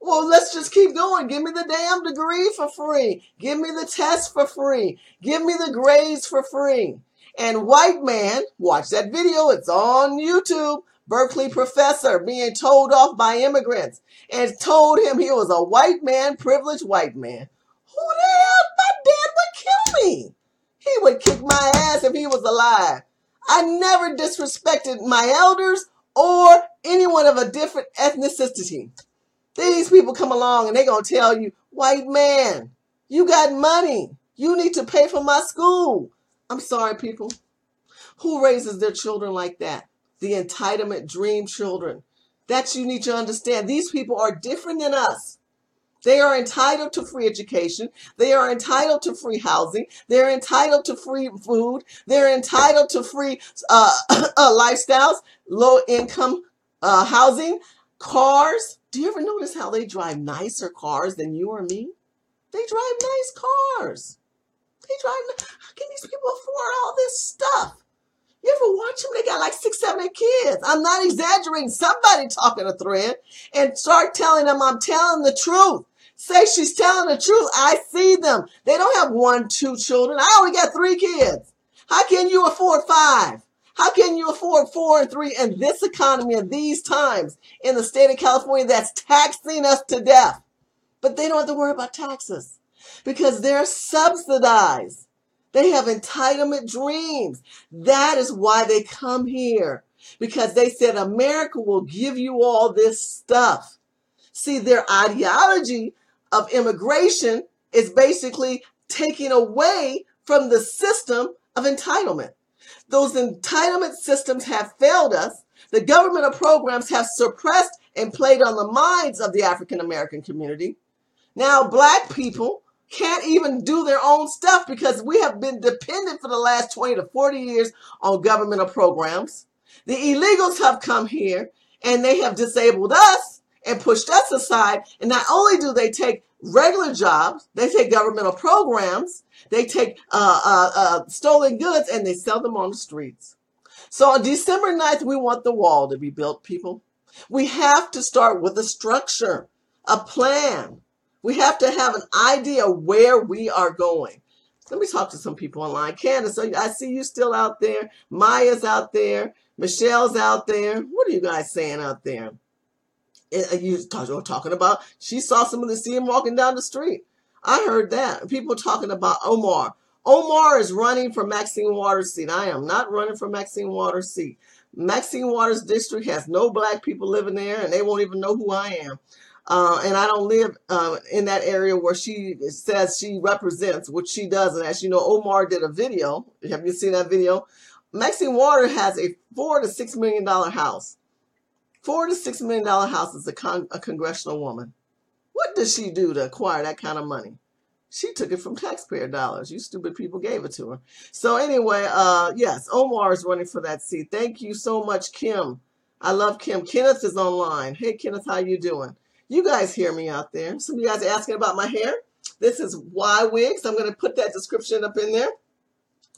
well, let's just keep going. Give me the damn degree for free. Give me the test for free. Give me the grades for free. And white man, watch that video. It's on YouTube. Berkeley professor being told off by immigrants and told him he was a white man, privileged white man. Who the hell? My dad would kill me. He would kick my ass if he was alive. I never disrespected my elders or anyone of a different ethnicity. These people come along and they're going to tell you, white man, you got money. You need to pay for my school. I'm sorry, people. Who raises their children like that? The entitlement dream children. That you need to understand. These people are different than us. They are entitled to free education. They are entitled to free housing. They're entitled to free food. They're entitled to free uh, uh, lifestyles, low income uh, housing, cars. Do you ever notice how they drive nicer cars than you or me? They drive nice cars. They drive. How can these people afford all this stuff? You ever watch them? They got like six, seven, kids. I'm not exaggerating. Somebody talking a thread and start telling them I'm telling the truth. Say she's telling the truth. I see them. They don't have one, two children. I only got three kids. How can you afford five? How can you afford four and three in this economy in these times in the state of California that's taxing us to death? But they don't have to worry about taxes because they're subsidized. They have entitlement dreams. That is why they come here because they said America will give you all this stuff. See, their ideology of immigration is basically taking away from the system of entitlement. Those entitlement systems have failed us. The governmental programs have suppressed and played on the minds of the African American community. Now, black people can't even do their own stuff because we have been dependent for the last 20 to 40 years on governmental programs. The illegals have come here and they have disabled us and pushed us aside. And not only do they take regular jobs, they take governmental programs, they take uh, uh, uh, stolen goods, and they sell them on the streets. So on December 9th, we want the wall to be built, people. We have to start with a structure, a plan. We have to have an idea where we are going. Let me talk to some people online. Candace, I see you still out there. Maya's out there. Michelle's out there. What are you guys saying out there? You talking about she saw somebody see him walking down the street. I heard that. People talking about Omar. Omar is running for Maxine Waters' seat. I am not running for Maxine Waters' seat. Maxine Waters district has no black people living there, and they won't even know who I am. Uh, and I don't live uh, in that area where she says she represents, which she doesn't. As you know, Omar did a video. Have you seen that video? Maxine Waters has a four to six million dollar house. Four to six million dollar house is a, con- a congressional woman. What does she do to acquire that kind of money? She took it from taxpayer dollars. You stupid people gave it to her. So anyway, uh, yes, Omar is running for that seat. Thank you so much, Kim. I love Kim. Kenneth is online. Hey, Kenneth, how you doing? You guys hear me out there. Some of you guys are asking about my hair. This is Y Wigs. I'm going to put that description up in there.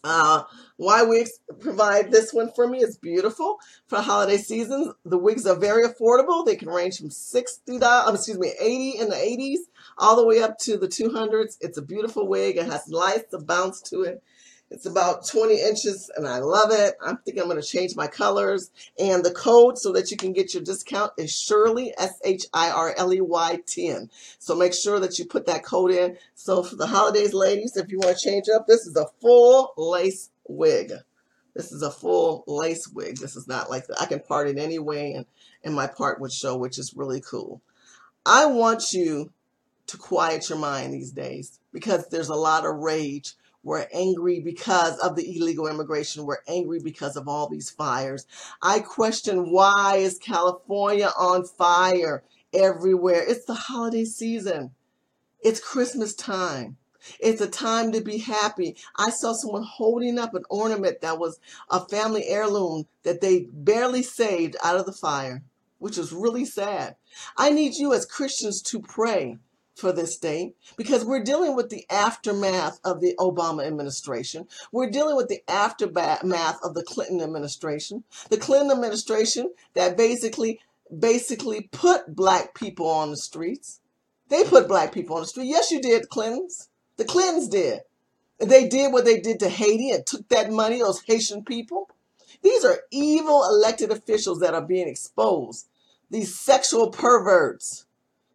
Uh, Y Wigs provide this one for me is beautiful for holiday seasons. The wigs are very affordable. They can range from sixty dollars, um, excuse me, eighty in the eighties, all the way up to the two hundreds. It's a beautiful wig. It has lights, a bounce to it. It's about 20 inches and I love it. I'm thinking I'm going to change my colors. And the code so that you can get your discount is Shirley, S H I R L E Y 10. So make sure that you put that code in. So for the holidays, ladies, if you want to change up, this is a full lace wig. This is a full lace wig. This is not like that. I can part it any way and, and my part would show, which is really cool. I want you to quiet your mind these days because there's a lot of rage we're angry because of the illegal immigration. We're angry because of all these fires. I question why is California on fire everywhere? It's the holiday season. It's Christmas time. It's a time to be happy. I saw someone holding up an ornament that was a family heirloom that they barely saved out of the fire, which is really sad. I need you as Christians to pray for this state because we're dealing with the aftermath of the Obama administration. We're dealing with the aftermath of the Clinton administration. The Clinton administration that basically basically put black people on the streets. They put black people on the street. Yes, you did, Clintons. The Clintons did. They did what they did to Haiti and took that money, those Haitian people. These are evil elected officials that are being exposed. These sexual perverts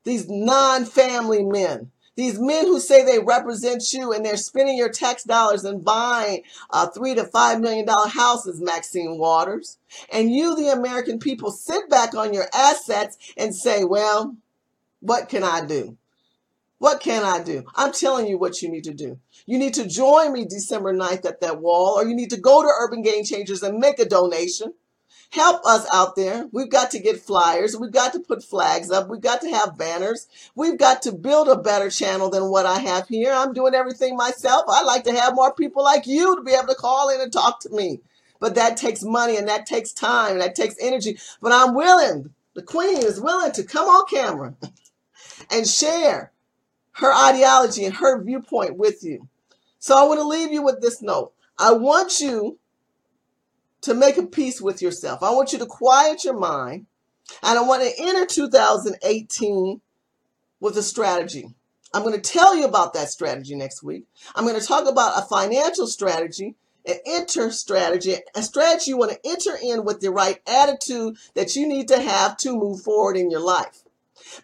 these non family men, these men who say they represent you and they're spending your tax dollars and buying uh, three to five million dollar houses, Maxine Waters. And you, the American people, sit back on your assets and say, well, what can I do? What can I do? I'm telling you what you need to do. You need to join me December 9th at that wall, or you need to go to Urban Game Changers and make a donation. Help us out there. We've got to get flyers. We've got to put flags up. We've got to have banners. We've got to build a better channel than what I have here. I'm doing everything myself. I'd like to have more people like you to be able to call in and talk to me. But that takes money and that takes time and that takes energy. But I'm willing. The queen is willing to come on camera and share her ideology and her viewpoint with you. So I want to leave you with this note. I want you to make a peace with yourself. I want you to quiet your mind. And I want to enter 2018 with a strategy. I'm going to tell you about that strategy next week. I'm going to talk about a financial strategy, an enter strategy, a strategy you want to enter in with the right attitude that you need to have to move forward in your life.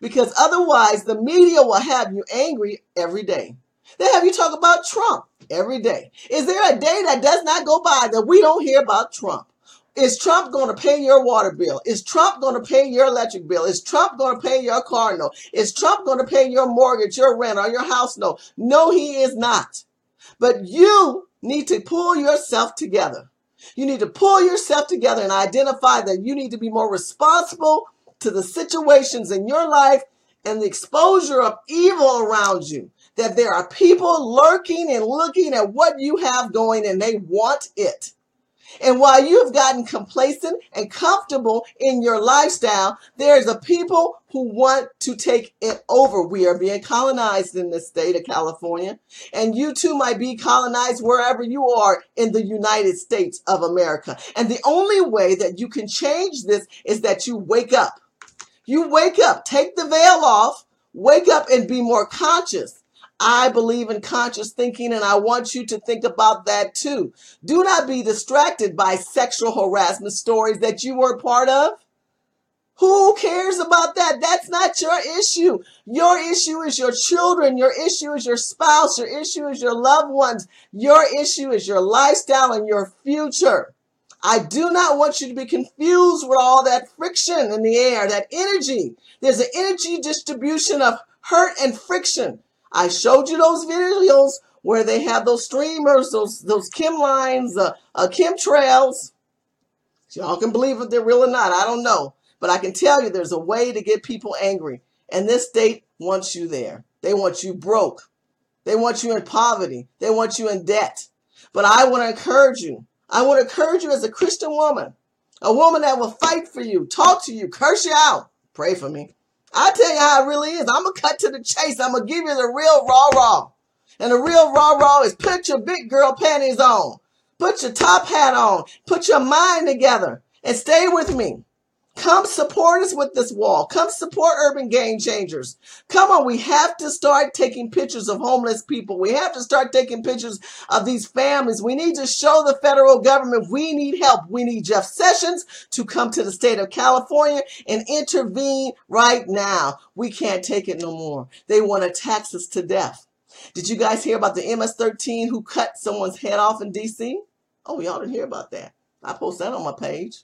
Because otherwise, the media will have you angry every day. They have you talk about Trump every day. Is there a day that does not go by that we don't hear about Trump? Is Trump going to pay your water bill? Is Trump going to pay your electric bill? Is Trump going to pay your car note? Is Trump going to pay your mortgage, your rent, or your house note? No, he is not. But you need to pull yourself together. You need to pull yourself together and identify that you need to be more responsible to the situations in your life and the exposure of evil around you that there are people lurking and looking at what you have going and they want it. And while you've gotten complacent and comfortable in your lifestyle, there's a people who want to take it over. We are being colonized in the state of California, and you too might be colonized wherever you are in the United States of America. And the only way that you can change this is that you wake up. You wake up, take the veil off, wake up and be more conscious I believe in conscious thinking, and I want you to think about that too. Do not be distracted by sexual harassment stories that you were part of. Who cares about that? That's not your issue. Your issue is your children. Your issue is your spouse. Your issue is your loved ones. Your issue is your lifestyle and your future. I do not want you to be confused with all that friction in the air, that energy. There's an energy distribution of hurt and friction. I showed you those videos where they have those streamers, those those chem lines, uh, uh, chemtrails. Y'all can believe if they're real or not. I don't know. But I can tell you there's a way to get people angry. And this state wants you there. They want you broke. They want you in poverty. They want you in debt. But I want to encourage you. I want to encourage you as a Christian woman, a woman that will fight for you, talk to you, curse you out. Pray for me. I tell you how it really is. I'm gonna cut to the chase. I'm gonna give you the real raw raw. And the real raw raw is put your big girl panties on. Put your top hat on. Put your mind together and stay with me. Come support us with this wall. Come support Urban Game Changers. Come on, we have to start taking pictures of homeless people. We have to start taking pictures of these families. We need to show the federal government we need help. We need Jeff Sessions to come to the state of California and intervene right now. We can't take it no more. They want to tax us to death. Did you guys hear about the MS-13 who cut someone's head off in DC? Oh, y'all didn't hear about that. I post that on my page.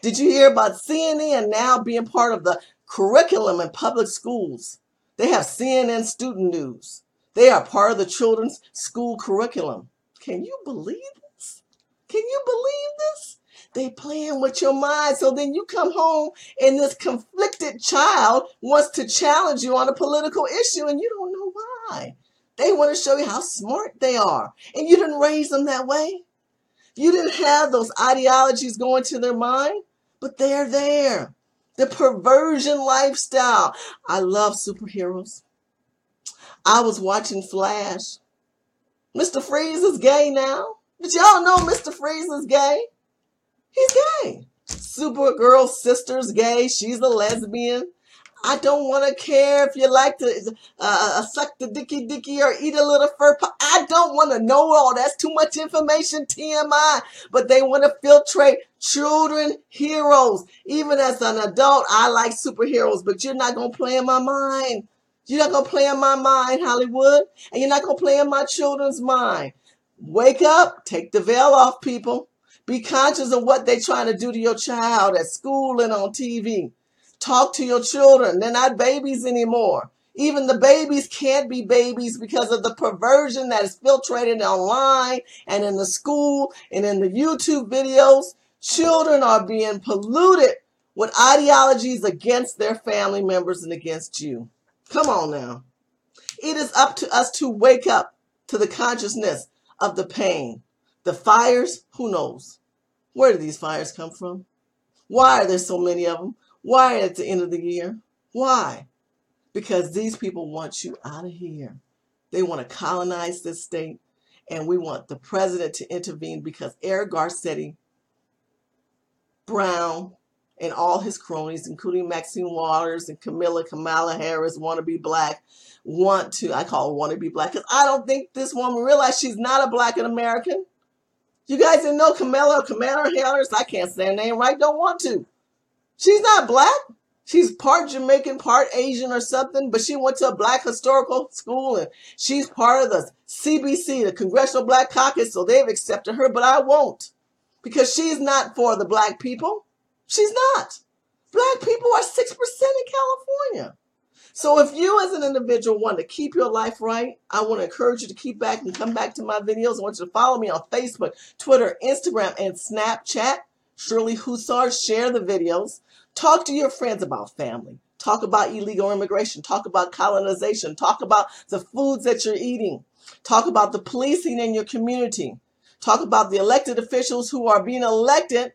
Did you hear about CNN now being part of the curriculum in public schools? They have CNN Student News. They are part of the children's school curriculum. Can you believe this? Can you believe this? They playing with your mind. So then you come home and this conflicted child wants to challenge you on a political issue and you don't know why. They want to show you how smart they are. And you didn't raise them that way. You didn't have those ideologies going to their mind, but they're there. The perversion lifestyle. I love superheroes. I was watching Flash. Mr. Freeze is gay now. Did y'all know Mr. Freeze is gay? He's gay. Supergirl's sister's gay. She's a lesbian. I don't want to care if you like to uh, uh, suck the dicky dicky or eat a little fur. I don't want to know all. That's too much information, TMI. But they want to filtrate children heroes. Even as an adult, I like superheroes, but you're not going to play in my mind. You're not going to play in my mind, Hollywood. And you're not going to play in my children's mind. Wake up. Take the veil off, people. Be conscious of what they're trying to do to your child at school and on TV. Talk to your children. They're not babies anymore. Even the babies can't be babies because of the perversion that is filtrated online and in the school and in the YouTube videos. Children are being polluted with ideologies against their family members and against you. Come on now. It is up to us to wake up to the consciousness of the pain. The fires, who knows? Where do these fires come from? Why are there so many of them? Why at the end of the year? Why? Because these people want you out of here. They want to colonize this state, and we want the president to intervene because Eric Garcetti, Brown, and all his cronies, including Maxine Waters and Camilla Kamala Harris, want to be black, want to, I call want to be black, because I don't think this woman realized she's not a black and American. You guys didn't know Camilla Kamala Harris? I can't say her name right, don't want to. She's not black. She's part Jamaican, part Asian or something, but she went to a black historical school and she's part of the CBC, the Congressional Black Caucus, so they've accepted her, but I won't because she's not for the black people. She's not. Black people are 6% in California. So if you as an individual want to keep your life right, I want to encourage you to keep back and come back to my videos. I want you to follow me on Facebook, Twitter, Instagram, and Snapchat. Shirley Husar, share the videos. Talk to your friends about family. Talk about illegal immigration. Talk about colonization. Talk about the foods that you're eating. Talk about the policing in your community. Talk about the elected officials who are being elected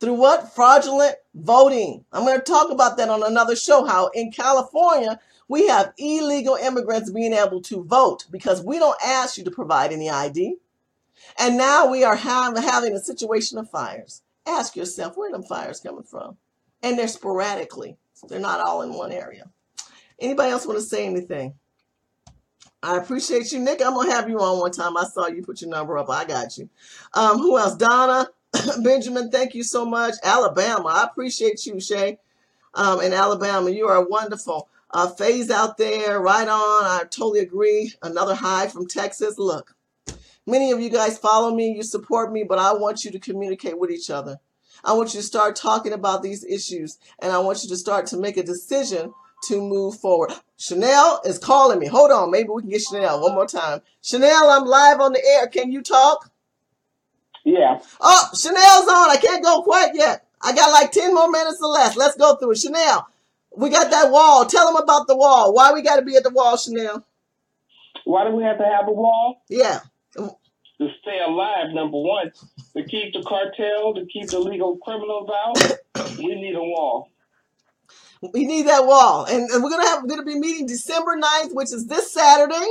through what? Fraudulent voting. I'm going to talk about that on another show. How in California, we have illegal immigrants being able to vote because we don't ask you to provide any ID. And now we are have, having a situation of fires. Ask yourself, where them fires coming from? And they're sporadically. They're not all in one area. Anybody else want to say anything? I appreciate you, Nick. I'm gonna have you on one time. I saw you put your number up. I got you. Um, who else? Donna, Benjamin. Thank you so much. Alabama. I appreciate you, Shay. Um, in Alabama, you are wonderful. Uh, phase out there, right on. I totally agree. Another high from Texas. Look, many of you guys follow me, you support me, but I want you to communicate with each other. I want you to start talking about these issues and I want you to start to make a decision to move forward. Chanel is calling me. Hold on. Maybe we can get Chanel one more time. Chanel, I'm live on the air. Can you talk? Yeah. Oh, Chanel's on. I can't go quite yet. I got like 10 more minutes or less. Let's go through it. Chanel, we got that wall. Tell them about the wall. Why we got to be at the wall, Chanel? Why do we have to have a wall? Yeah. To stay alive, number one. To keep the cartel, to keep the legal criminals out, we need a wall. We need that wall. And, and we're gonna have we're gonna be meeting December 9th, which is this Saturday.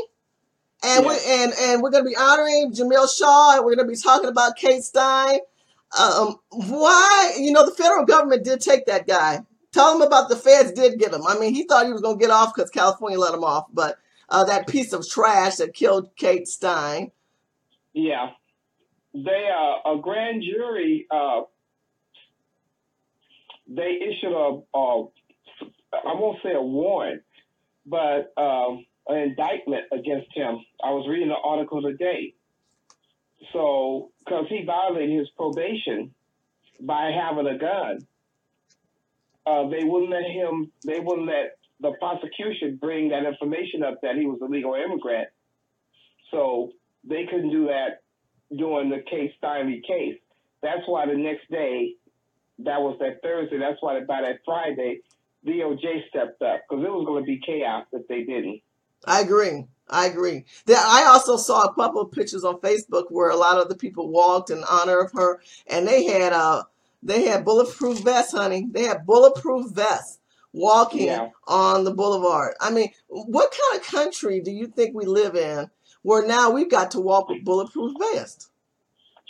And we and and we're gonna be honoring Jamiel Shaw, and we're gonna be talking about Kate Steinle. Um, why? You know, the federal government did take that guy. Tell him about the feds did get him. I mean, he thought he was gonna get off because California let him off, but uh, that piece of trash that killed Kate Steinle. Yeah. They uh, a grand jury uh, they issued a, a I won't say a warrant, but um, an indictment against him. I was reading the article today. So, because he violated his probation by having a gun, uh, they wouldn't let him. They wouldn't let the prosecution bring that information up that he was a legal immigrant. So they couldn't do that during the Kate Steinle case. That's why the next day, that was that Thursday. That's why by that Friday, DOJ stepped up because it was going to be chaos if they didn't. I agree. I agree. I also saw a couple of pictures on Facebook where a lot of the people walked in honor of her, and they had uh they had bulletproof vests, honey. They had bulletproof vests walking Yeah. on the boulevard. I mean, what kind of country do you think we live in where now we've got to walk with bulletproof vests?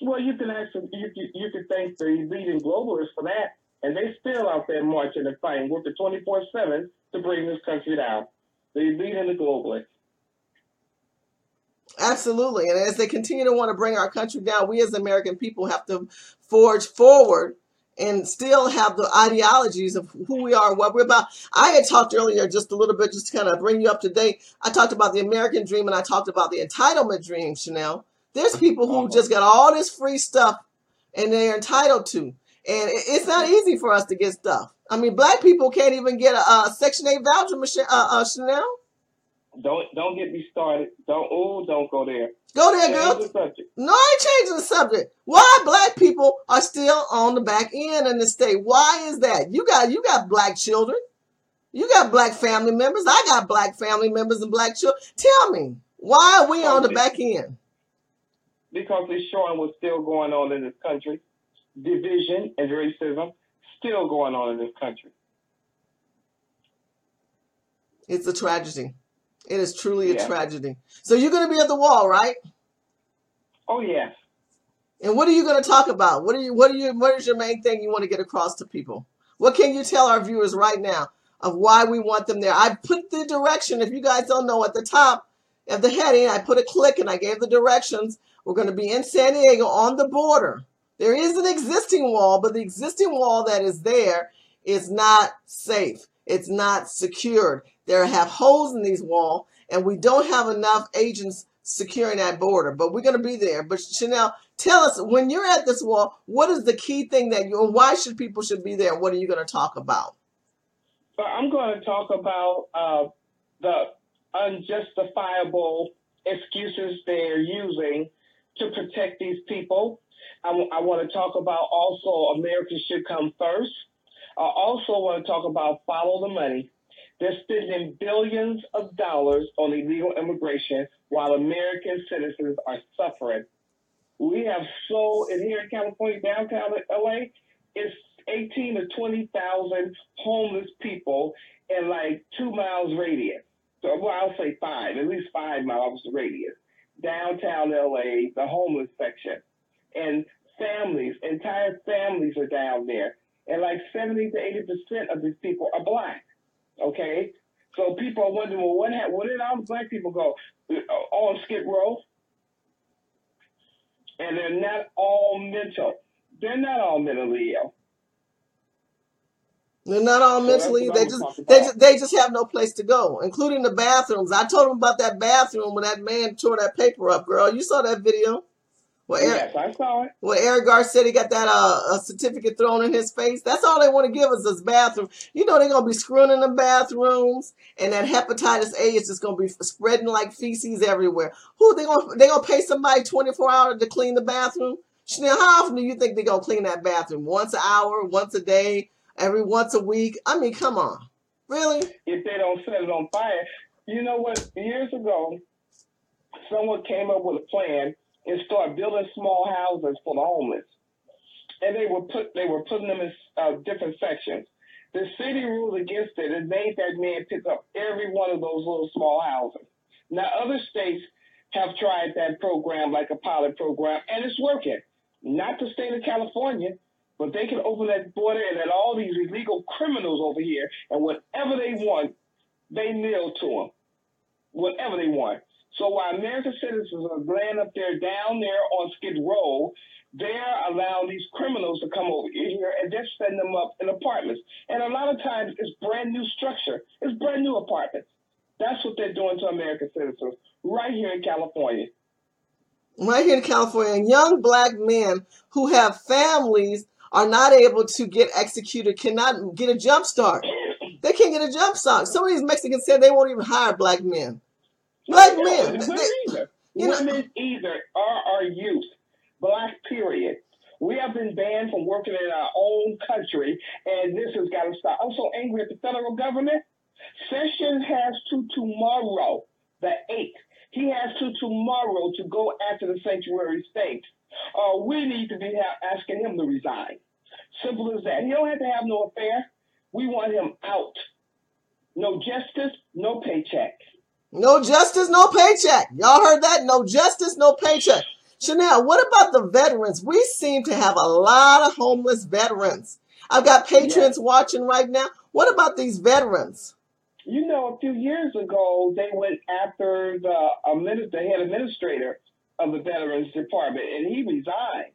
Well, you can actually you can, you can thank the leading globalists for that, and they still out there marching and fighting, working twenty four seven to bring this country down. The elite and the globalists. Absolutely. And as they continue to want to bring our country down, we as American people have to forge forward and still have the ideologies of who we are and what we're about. I had talked earlier just a little bit, just to kind of bring you up to date. I talked about the American dream and I talked about the entitlement dream, Chanel. There's people who just got all this free stuff and they're entitled to. And it's not easy for us to get stuff. I mean, black people can't even get a, a Section 8 voucher, Michelle, uh, uh, Chanel. Don't don't get me started. Don't oh don't go there. Go there, Change girl. the subject. No, I changing the subject. Why black people are still on the back end in the state? Why is that? You got you got black children. You got black family members. I got black family members and black children. Tell me, why are we on the back end? because it's showing what's still going on in this country. Division and racism still going on in this country. It's a tragedy. It is truly a tragedy. So you're going to be at the wall, right? Oh yes. And what are you going to talk about? What are you? What are you? What is your main thing you want to get across to people? What can you tell our viewers right now of why we want them there? I put the direction. If you guys don't know, at the top of the heading, I put a click and I gave the directions. We're going to be in San Diego on the border. There is an existing wall, but the existing wall that is there is not safe. It's not secured. There have holes in these walls, and we don't have enough agents securing that border. But we're going to be there. But Chanel, tell us when you're at this wall, what is the key thing that you and why should people should be there? What are you going to talk about? But I'm going to talk about uh, the unjustifiable excuses they're using to protect these people. I, want to talk about also America should come first. I also want to talk about follow the money. They're spending billions of dollars on illegal immigration while American citizens are suffering. We have so, and here in California, downtown LA, it's 18 to 20,000 homeless people in like two miles radius. So, well, I'll say five, at least five miles radius. Downtown LA, the homeless section. And families, entire families are down there. And like 70 to 80% of these people are black. Okay? So people are wondering, well, what happened? Where did all the black people go? On Skid Row. And they're not all mental. They're not all mentally ill. They're not all So that's mentally. what They I'm just talking they about. just, they just have no place to go, including the bathrooms. I told them about that bathroom when that man tore that paper up, girl. You saw that video. Well, Eric, Yes, I saw it. well, Eric Garcetti he got that uh, a certificate thrown in his face. That's all they want to give us is bathroom. You know they're gonna be screwing in the bathrooms, and that hepatitis A is just gonna be spreading like feces everywhere. Who they gonna they gonna pay somebody twenty four hours to clean the bathroom? Chanel, how often do you think they're gonna clean that bathroom? Once an hour, once a day, every once a week? I mean, come on, really? if they don't set it on fire. You know what? Years ago, someone came up with a plan and start building small houses for the homeless, and they were put they were putting them in uh, different sections. The city ruled against it and made that man pick up every one of those little small houses. Now other states have tried that program like a pilot program, and it's working. Not the state of California, but they can open that border and let all these illegal criminals over here, and whatever they want, they kneel to them. Whatever they want. So while American citizens are laying up there down there on Skid Row, they're allowing these criminals to come over here and they're setting them up in apartments. And a lot of times it's brand new structure. It's brand new apartments. That's what they're doing to American citizens right here in California. right here in California, and young black men who have families are not able to get executed, cannot get a jump start. They can't get a jump start. Some of these Mexicans said they won't even hire black men. Black No, men. and They- women either. you know- either are our youth. Black period. We have been banned from working in our own country, and this has got to stop. I'm so angry at the federal government. Sessions has to tomorrow, the 8th. He has to tomorrow to go after the sanctuary state. Uh, we need to be asking him to resign. Simple as that. He don't have to have no affair. We want him out. No justice, no paycheck. No justice, no paycheck. Y'all heard that? No justice, no paycheck. Chanel, what about the veterans? We seem to have a lot of homeless veterans. I've got patrons watching right now. What about these veterans? You know, a few years ago, they went after the, the head administrator of the Veterans Department, and he resigned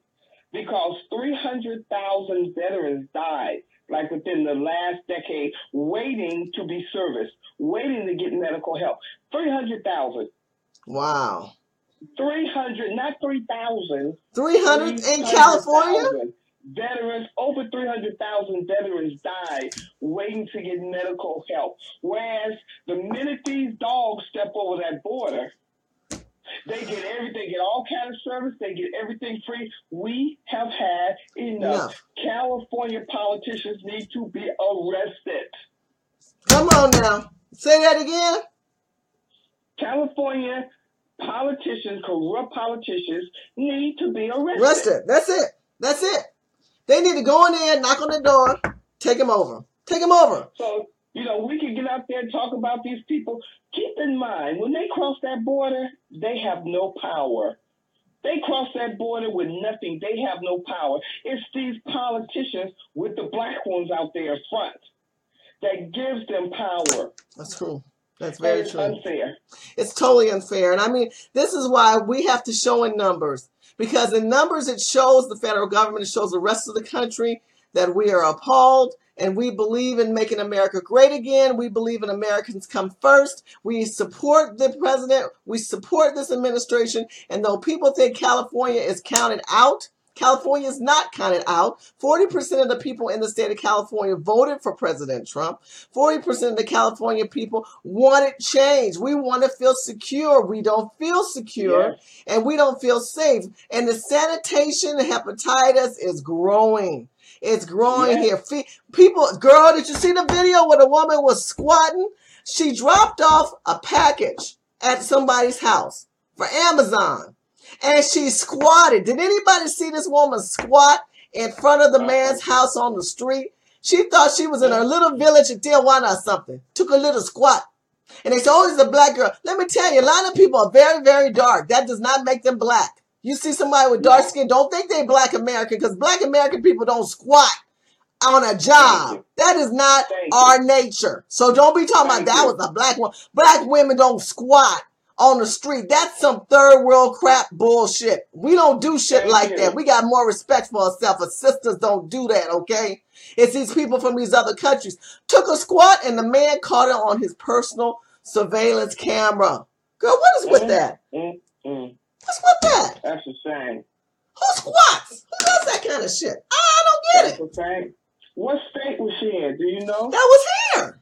because 300,000 veterans died, like within the last decade, waiting to be serviced, waiting to get medical help. 300,000. Wow. 300, not 3,000. 300 in California? 300,000 Veterans, over 300,000 veterans died waiting to get medical help. Whereas the minute these dogs step over that border, they get everything, get all kind of service, they get everything free. We have had enough. Enough. California politicians need to be arrested. Come on now. Say that again. California politicians, corrupt politicians, need to be arrested. Arrested. That's it. That's it. They need to go in there, knock on the door, take them over. Take them over. So, you know, we can get out there and talk about these people. Keep in mind, when they cross that border, they have no power. They cross that border with nothing. They have no power. It's these politicians with the black ones out there front that gives them power. That's true. That's very it's true. unfair. It's totally unfair. And I mean, this is why we have to show in numbers. Because in numbers, it shows the federal government, it shows the rest of the country that we are appalled and we believe in making America great again. We believe in Americans come first. We support the president. We support this administration. And though people think California is counted out, California is not counted out. 40% of the people in the state of California voted for President Trump. 40% of the California people wanted change. We want to feel secure. We don't feel secure Yes. and we don't feel safe. And the sanitation hepatitis is growing. It's growing Yes. here. People, girl, did you see the video where the woman was squatting? She dropped off a package at somebody's house for Amazon and she squatted. Did anybody see this woman squat in front of the uh-huh. man's house on the street? She thought she was in her little village in Tijuana or something. Took a little squat. And they said, oh, it's a black girl. Let me tell you, a lot of people are very, very dark. That does not make them black. You see somebody with dark skin, don't think they black American because black American people don't squat on a job. That is not Thank you. our nature. So don't be talking Thank about that you. was a black one. Black women don't squat on the street. That's some third world crap bullshit. We don't do shit Thank like you. that. We got more respect for ourselves. Our sisters don't do that, okay? It's these people from these other countries. Took a squat and the man caught it on his personal surveillance camera. Girl, what is with Mhm. that? Mm, mm. What's with that? That's a shame. Who squats? Who does that kind of shit? I don't get That's it. shame. What state was she in? Do you know? That was here.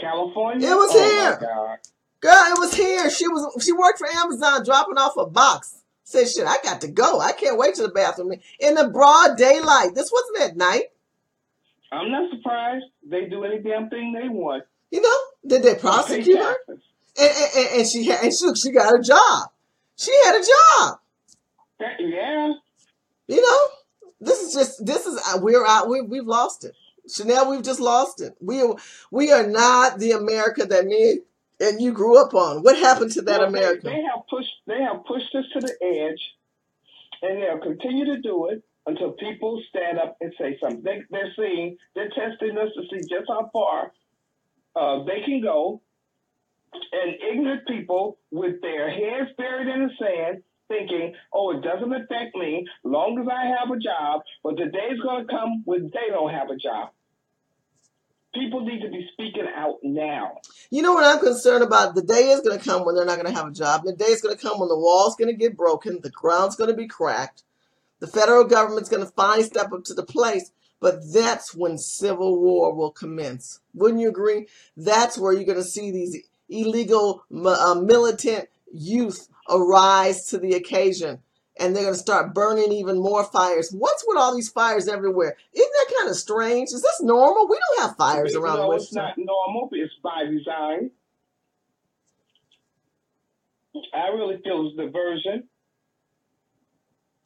California? It was oh here. Girl, it was here. She was she worked for Amazon dropping off a box. Said shit, I got to go. I can't wait to the bathroom. In the broad daylight. This wasn't at night. I'm not surprised. They do any damn thing they want. You know? Did they prosecute her? And, and, and- and she had and she, she got a job. She had a job. That- yeah. You know? This is just this is uh, we're out we we've lost it. Chanel, we've just lost it. We are we are not the America that me and you grew up on. What happened to that Well, America? They, they have pushed They have pushed us to the edge, and they'll continue to do it until people stand up and say something. They, they're seeing, they're testing us to see just how far uh, they can go. And ignorant people with their heads buried in the sand, thinking, "Oh, it doesn't affect me, long as I have a job." But the day's going to come when they don't have a job. People need to be speaking out now. You know what I'm concerned about? The day is going to come when they're not going to have a job. The day is going to come when the wall's going to get broken, the ground's going to be cracked, the federal government's going to finally step up to the place. But that's when civil war will commence. Wouldn't you agree? That's where you're going to see these illegal uh, militant youth arise to the occasion and they're going to start burning even more fires. What's with all these fires everywhere? Isn't that kind of strange? Is this normal? We don't have fires around no, the it's not normal. It's by design. I really feel it's a diversion.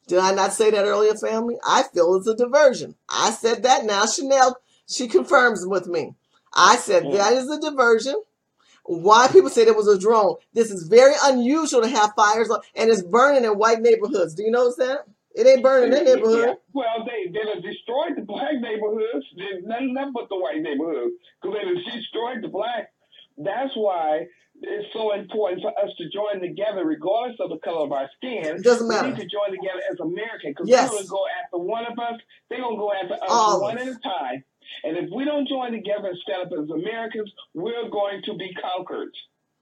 Did I not say that earlier, family? I feel it's a diversion. I said that now. Chanel, she confirms with me. I said that is a diversion. Why people said it was a drone? This is very unusual to have fires on, and it's burning in white neighborhoods. Do you notice that? It ain't burning in their Yeah. neighborhood. Well, they they done destroyed the black neighborhoods. There's nothing left but the white neighborhoods because they destroyed the black. That's why it's so important for us to join together, regardless of the color of our skin. It doesn't matter. We need to join together as Americans because Yes. they're going to go after one of us. They're going to go after us All one us. at a time. And if we don't join together and stand up as Americans, we're going to be conquered.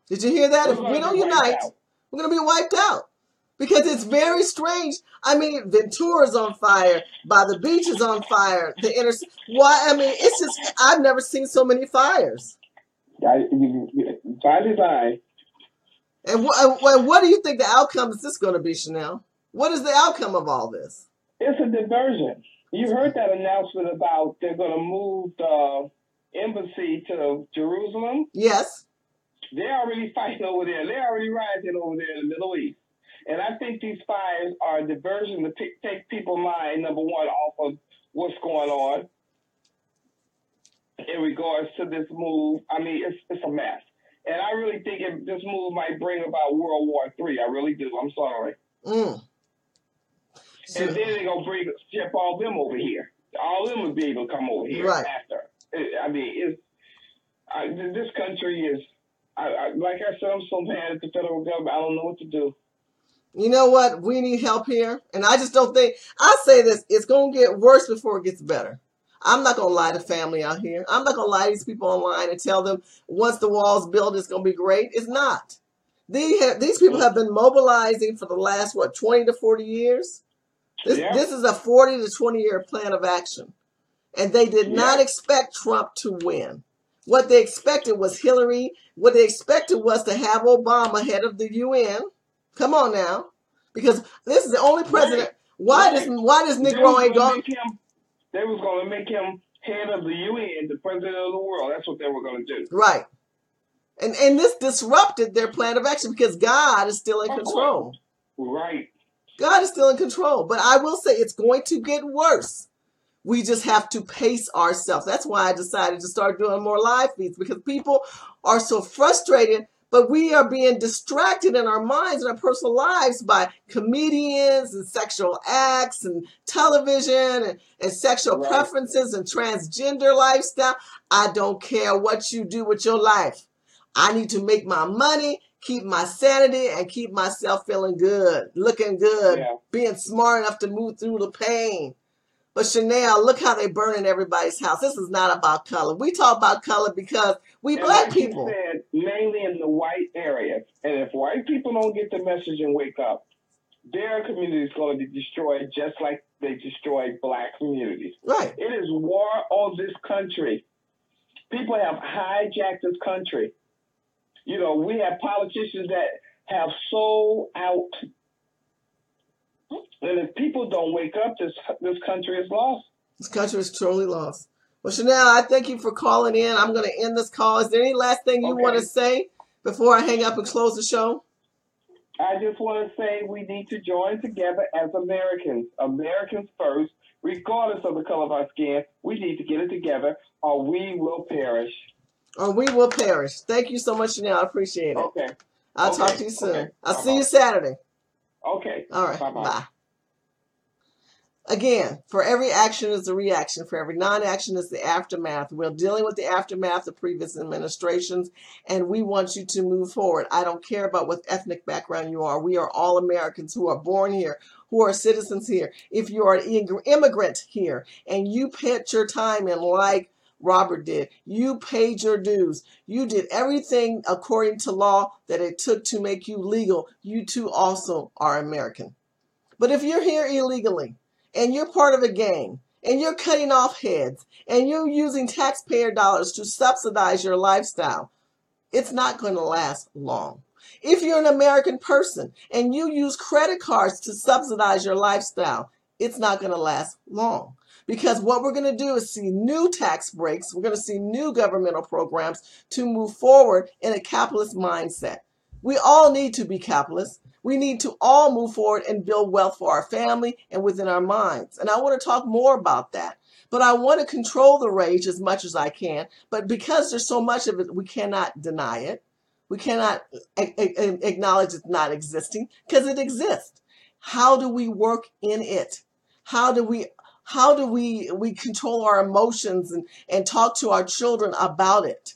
Did you hear that? We're If we don't unite, out. we're going to be wiped out. Because it's very strange. I mean, Ventura's on fire, by the beach is on fire, the inner. Why? I mean, it's just, I've never seen so many fires. I- you- you- By design, And, wh- and what do you think the outcome is this going to be, Chanel? What is the outcome of all this? It's a diversion. You heard that announcement about they're going to move the embassy to Jerusalem. Yes. They're already fighting over there. They're already rising over there in the Middle East. And I think these fires are a diversion to pick, take people's mind, number one, off of what's going on in regards to this move. I mean, it's, it's a mess. And I really think it, this move might bring about World War III. I really do. I'm sorry. Mm. And then they're gonna bring ship all them over here. All them would be able to come over here Right. after. I mean, it's I, this country is. I, I, like I said, I'm so mad at the federal government. I don't know what to do. You know what? We need help here. And I just don't think, I say this, it's going to get worse before it gets better. I'm not going to lie to family out here. I'm not going to lie to these people online and tell them once the wall's built, it's going to be great. It's not. These, these people have been mobilizing for the last, what, 20 to 40 years? This, Yeah. this is a 40 to 20 year plan of action. And they did not expect Trump to win. What they expected was Hillary. What they expected was to have Obama head of the UN. Come on now, because this is the only president. Why does why does Negro ain't him. They was going to make him head of the UN, the president of the world. That's what they were going to do. Right, and and this disrupted their plan of action because God is still in Of control. Right. God is still in control. But I will say it's going to get worse. We just have to pace ourselves. That's why I decided to start doing more live feeds because people are so frustrated, but we are being distracted in our minds and our personal lives by comedians and sexual acts and television and, and sexual Right. preferences and transgender lifestyle. I don't care what you do with your life. I need to make my money, keep my sanity, and keep myself feeling good, looking good, Yeah. being smart enough to move through the pain. But Chanel, look how they burning everybody's house. This is not about color. We talk about color because we And black like people. said, mainly in the white areas. And if white people don't get the message and wake up, their community is going to be destroyed just like they destroyed black communities. Right. It is war on this country. People have hijacked this country. You know, we have politicians that have sold out. And if people don't wake up, this this country is lost. This country is truly lost. Well, Chanel, I thank you for calling in. I'm going to end this call. Is there any last thing you Okay. want to say before I hang up and close the show? I just want to say we need to join together as Americans. Americans first, regardless of the color of our skin. We need to get it together or we will perish. Or we will perish. Thank you so much, Chanel. I appreciate it. Okay. I'll talk to you soon. okay. I'll see you Saturday. Okay. All right. Bye-bye. Bye. Again, for every action is a reaction. For every non-action is the aftermath. We're dealing with the aftermath of previous administrations, and we want you to move forward. I don't care about what ethnic background you are. We are all Americans who are born here, who are citizens here. If you are an immigrant here and you put your time in like Robert did, you paid your dues. You did everything according to law that it took to make you legal. You too also are American. But if you're here illegally and you're part of a gang and you're cutting off heads and you're using taxpayer dollars to subsidize your lifestyle, it's not going to last long. If you're an American person and you use credit cards to subsidize your lifestyle, it's not going to last long. Because what we're going to do is see new tax breaks. We're going to see new governmental programs to move forward in a capitalist mindset. We all need to be capitalists. We need to all move forward and build wealth for our family and within our minds. And I want to talk more about that. But I want to control the rage as much as I can. But because there's so much of it, we cannot deny it. We cannot acknowledge it's not existing because it exists. How do we work in it? How do we how do we we control our emotions and, and talk to our children about it?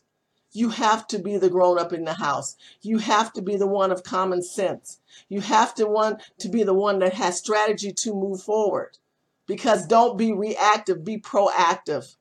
You have to be the grown up in the house. You have to be the one of common sense. You have to want to be the one that has strategy to move forward. Because don't be reactive, be proactive.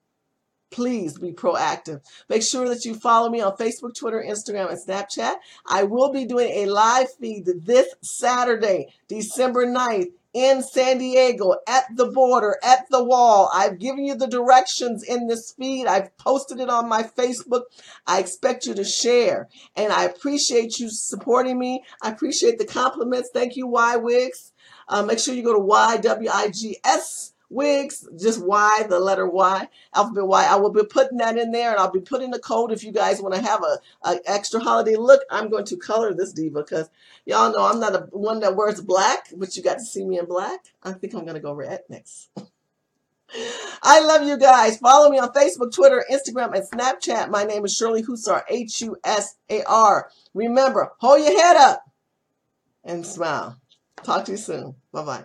Please be proactive. Make sure that you follow me on Facebook, Twitter, Instagram, and Snapchat. I will be doing a live feed this Saturday, December 9th in San Diego at the border, at the wall. I've given you the directions in this feed. I've posted it on my Facebook. I expect you to share. And I appreciate you supporting me. I appreciate the compliments. Thank you, Y Wigs. Uh, make sure you go to Y W I G S Wigs, just Y, the letter Y, alphabet Y. I will be putting that in there, and I'll be putting the code if you guys want to have a, a extra holiday look. I'm going to color this diva because y'all know I'm not a one that wears black, but you got to see me in black. I think I'm gonna go red next. I love you guys. Follow me on Facebook, Twitter, Instagram, and Snapchat. My name is Shirley Husar, H U S A R. Remember, hold your head up and smile. Talk to you soon. Bye bye.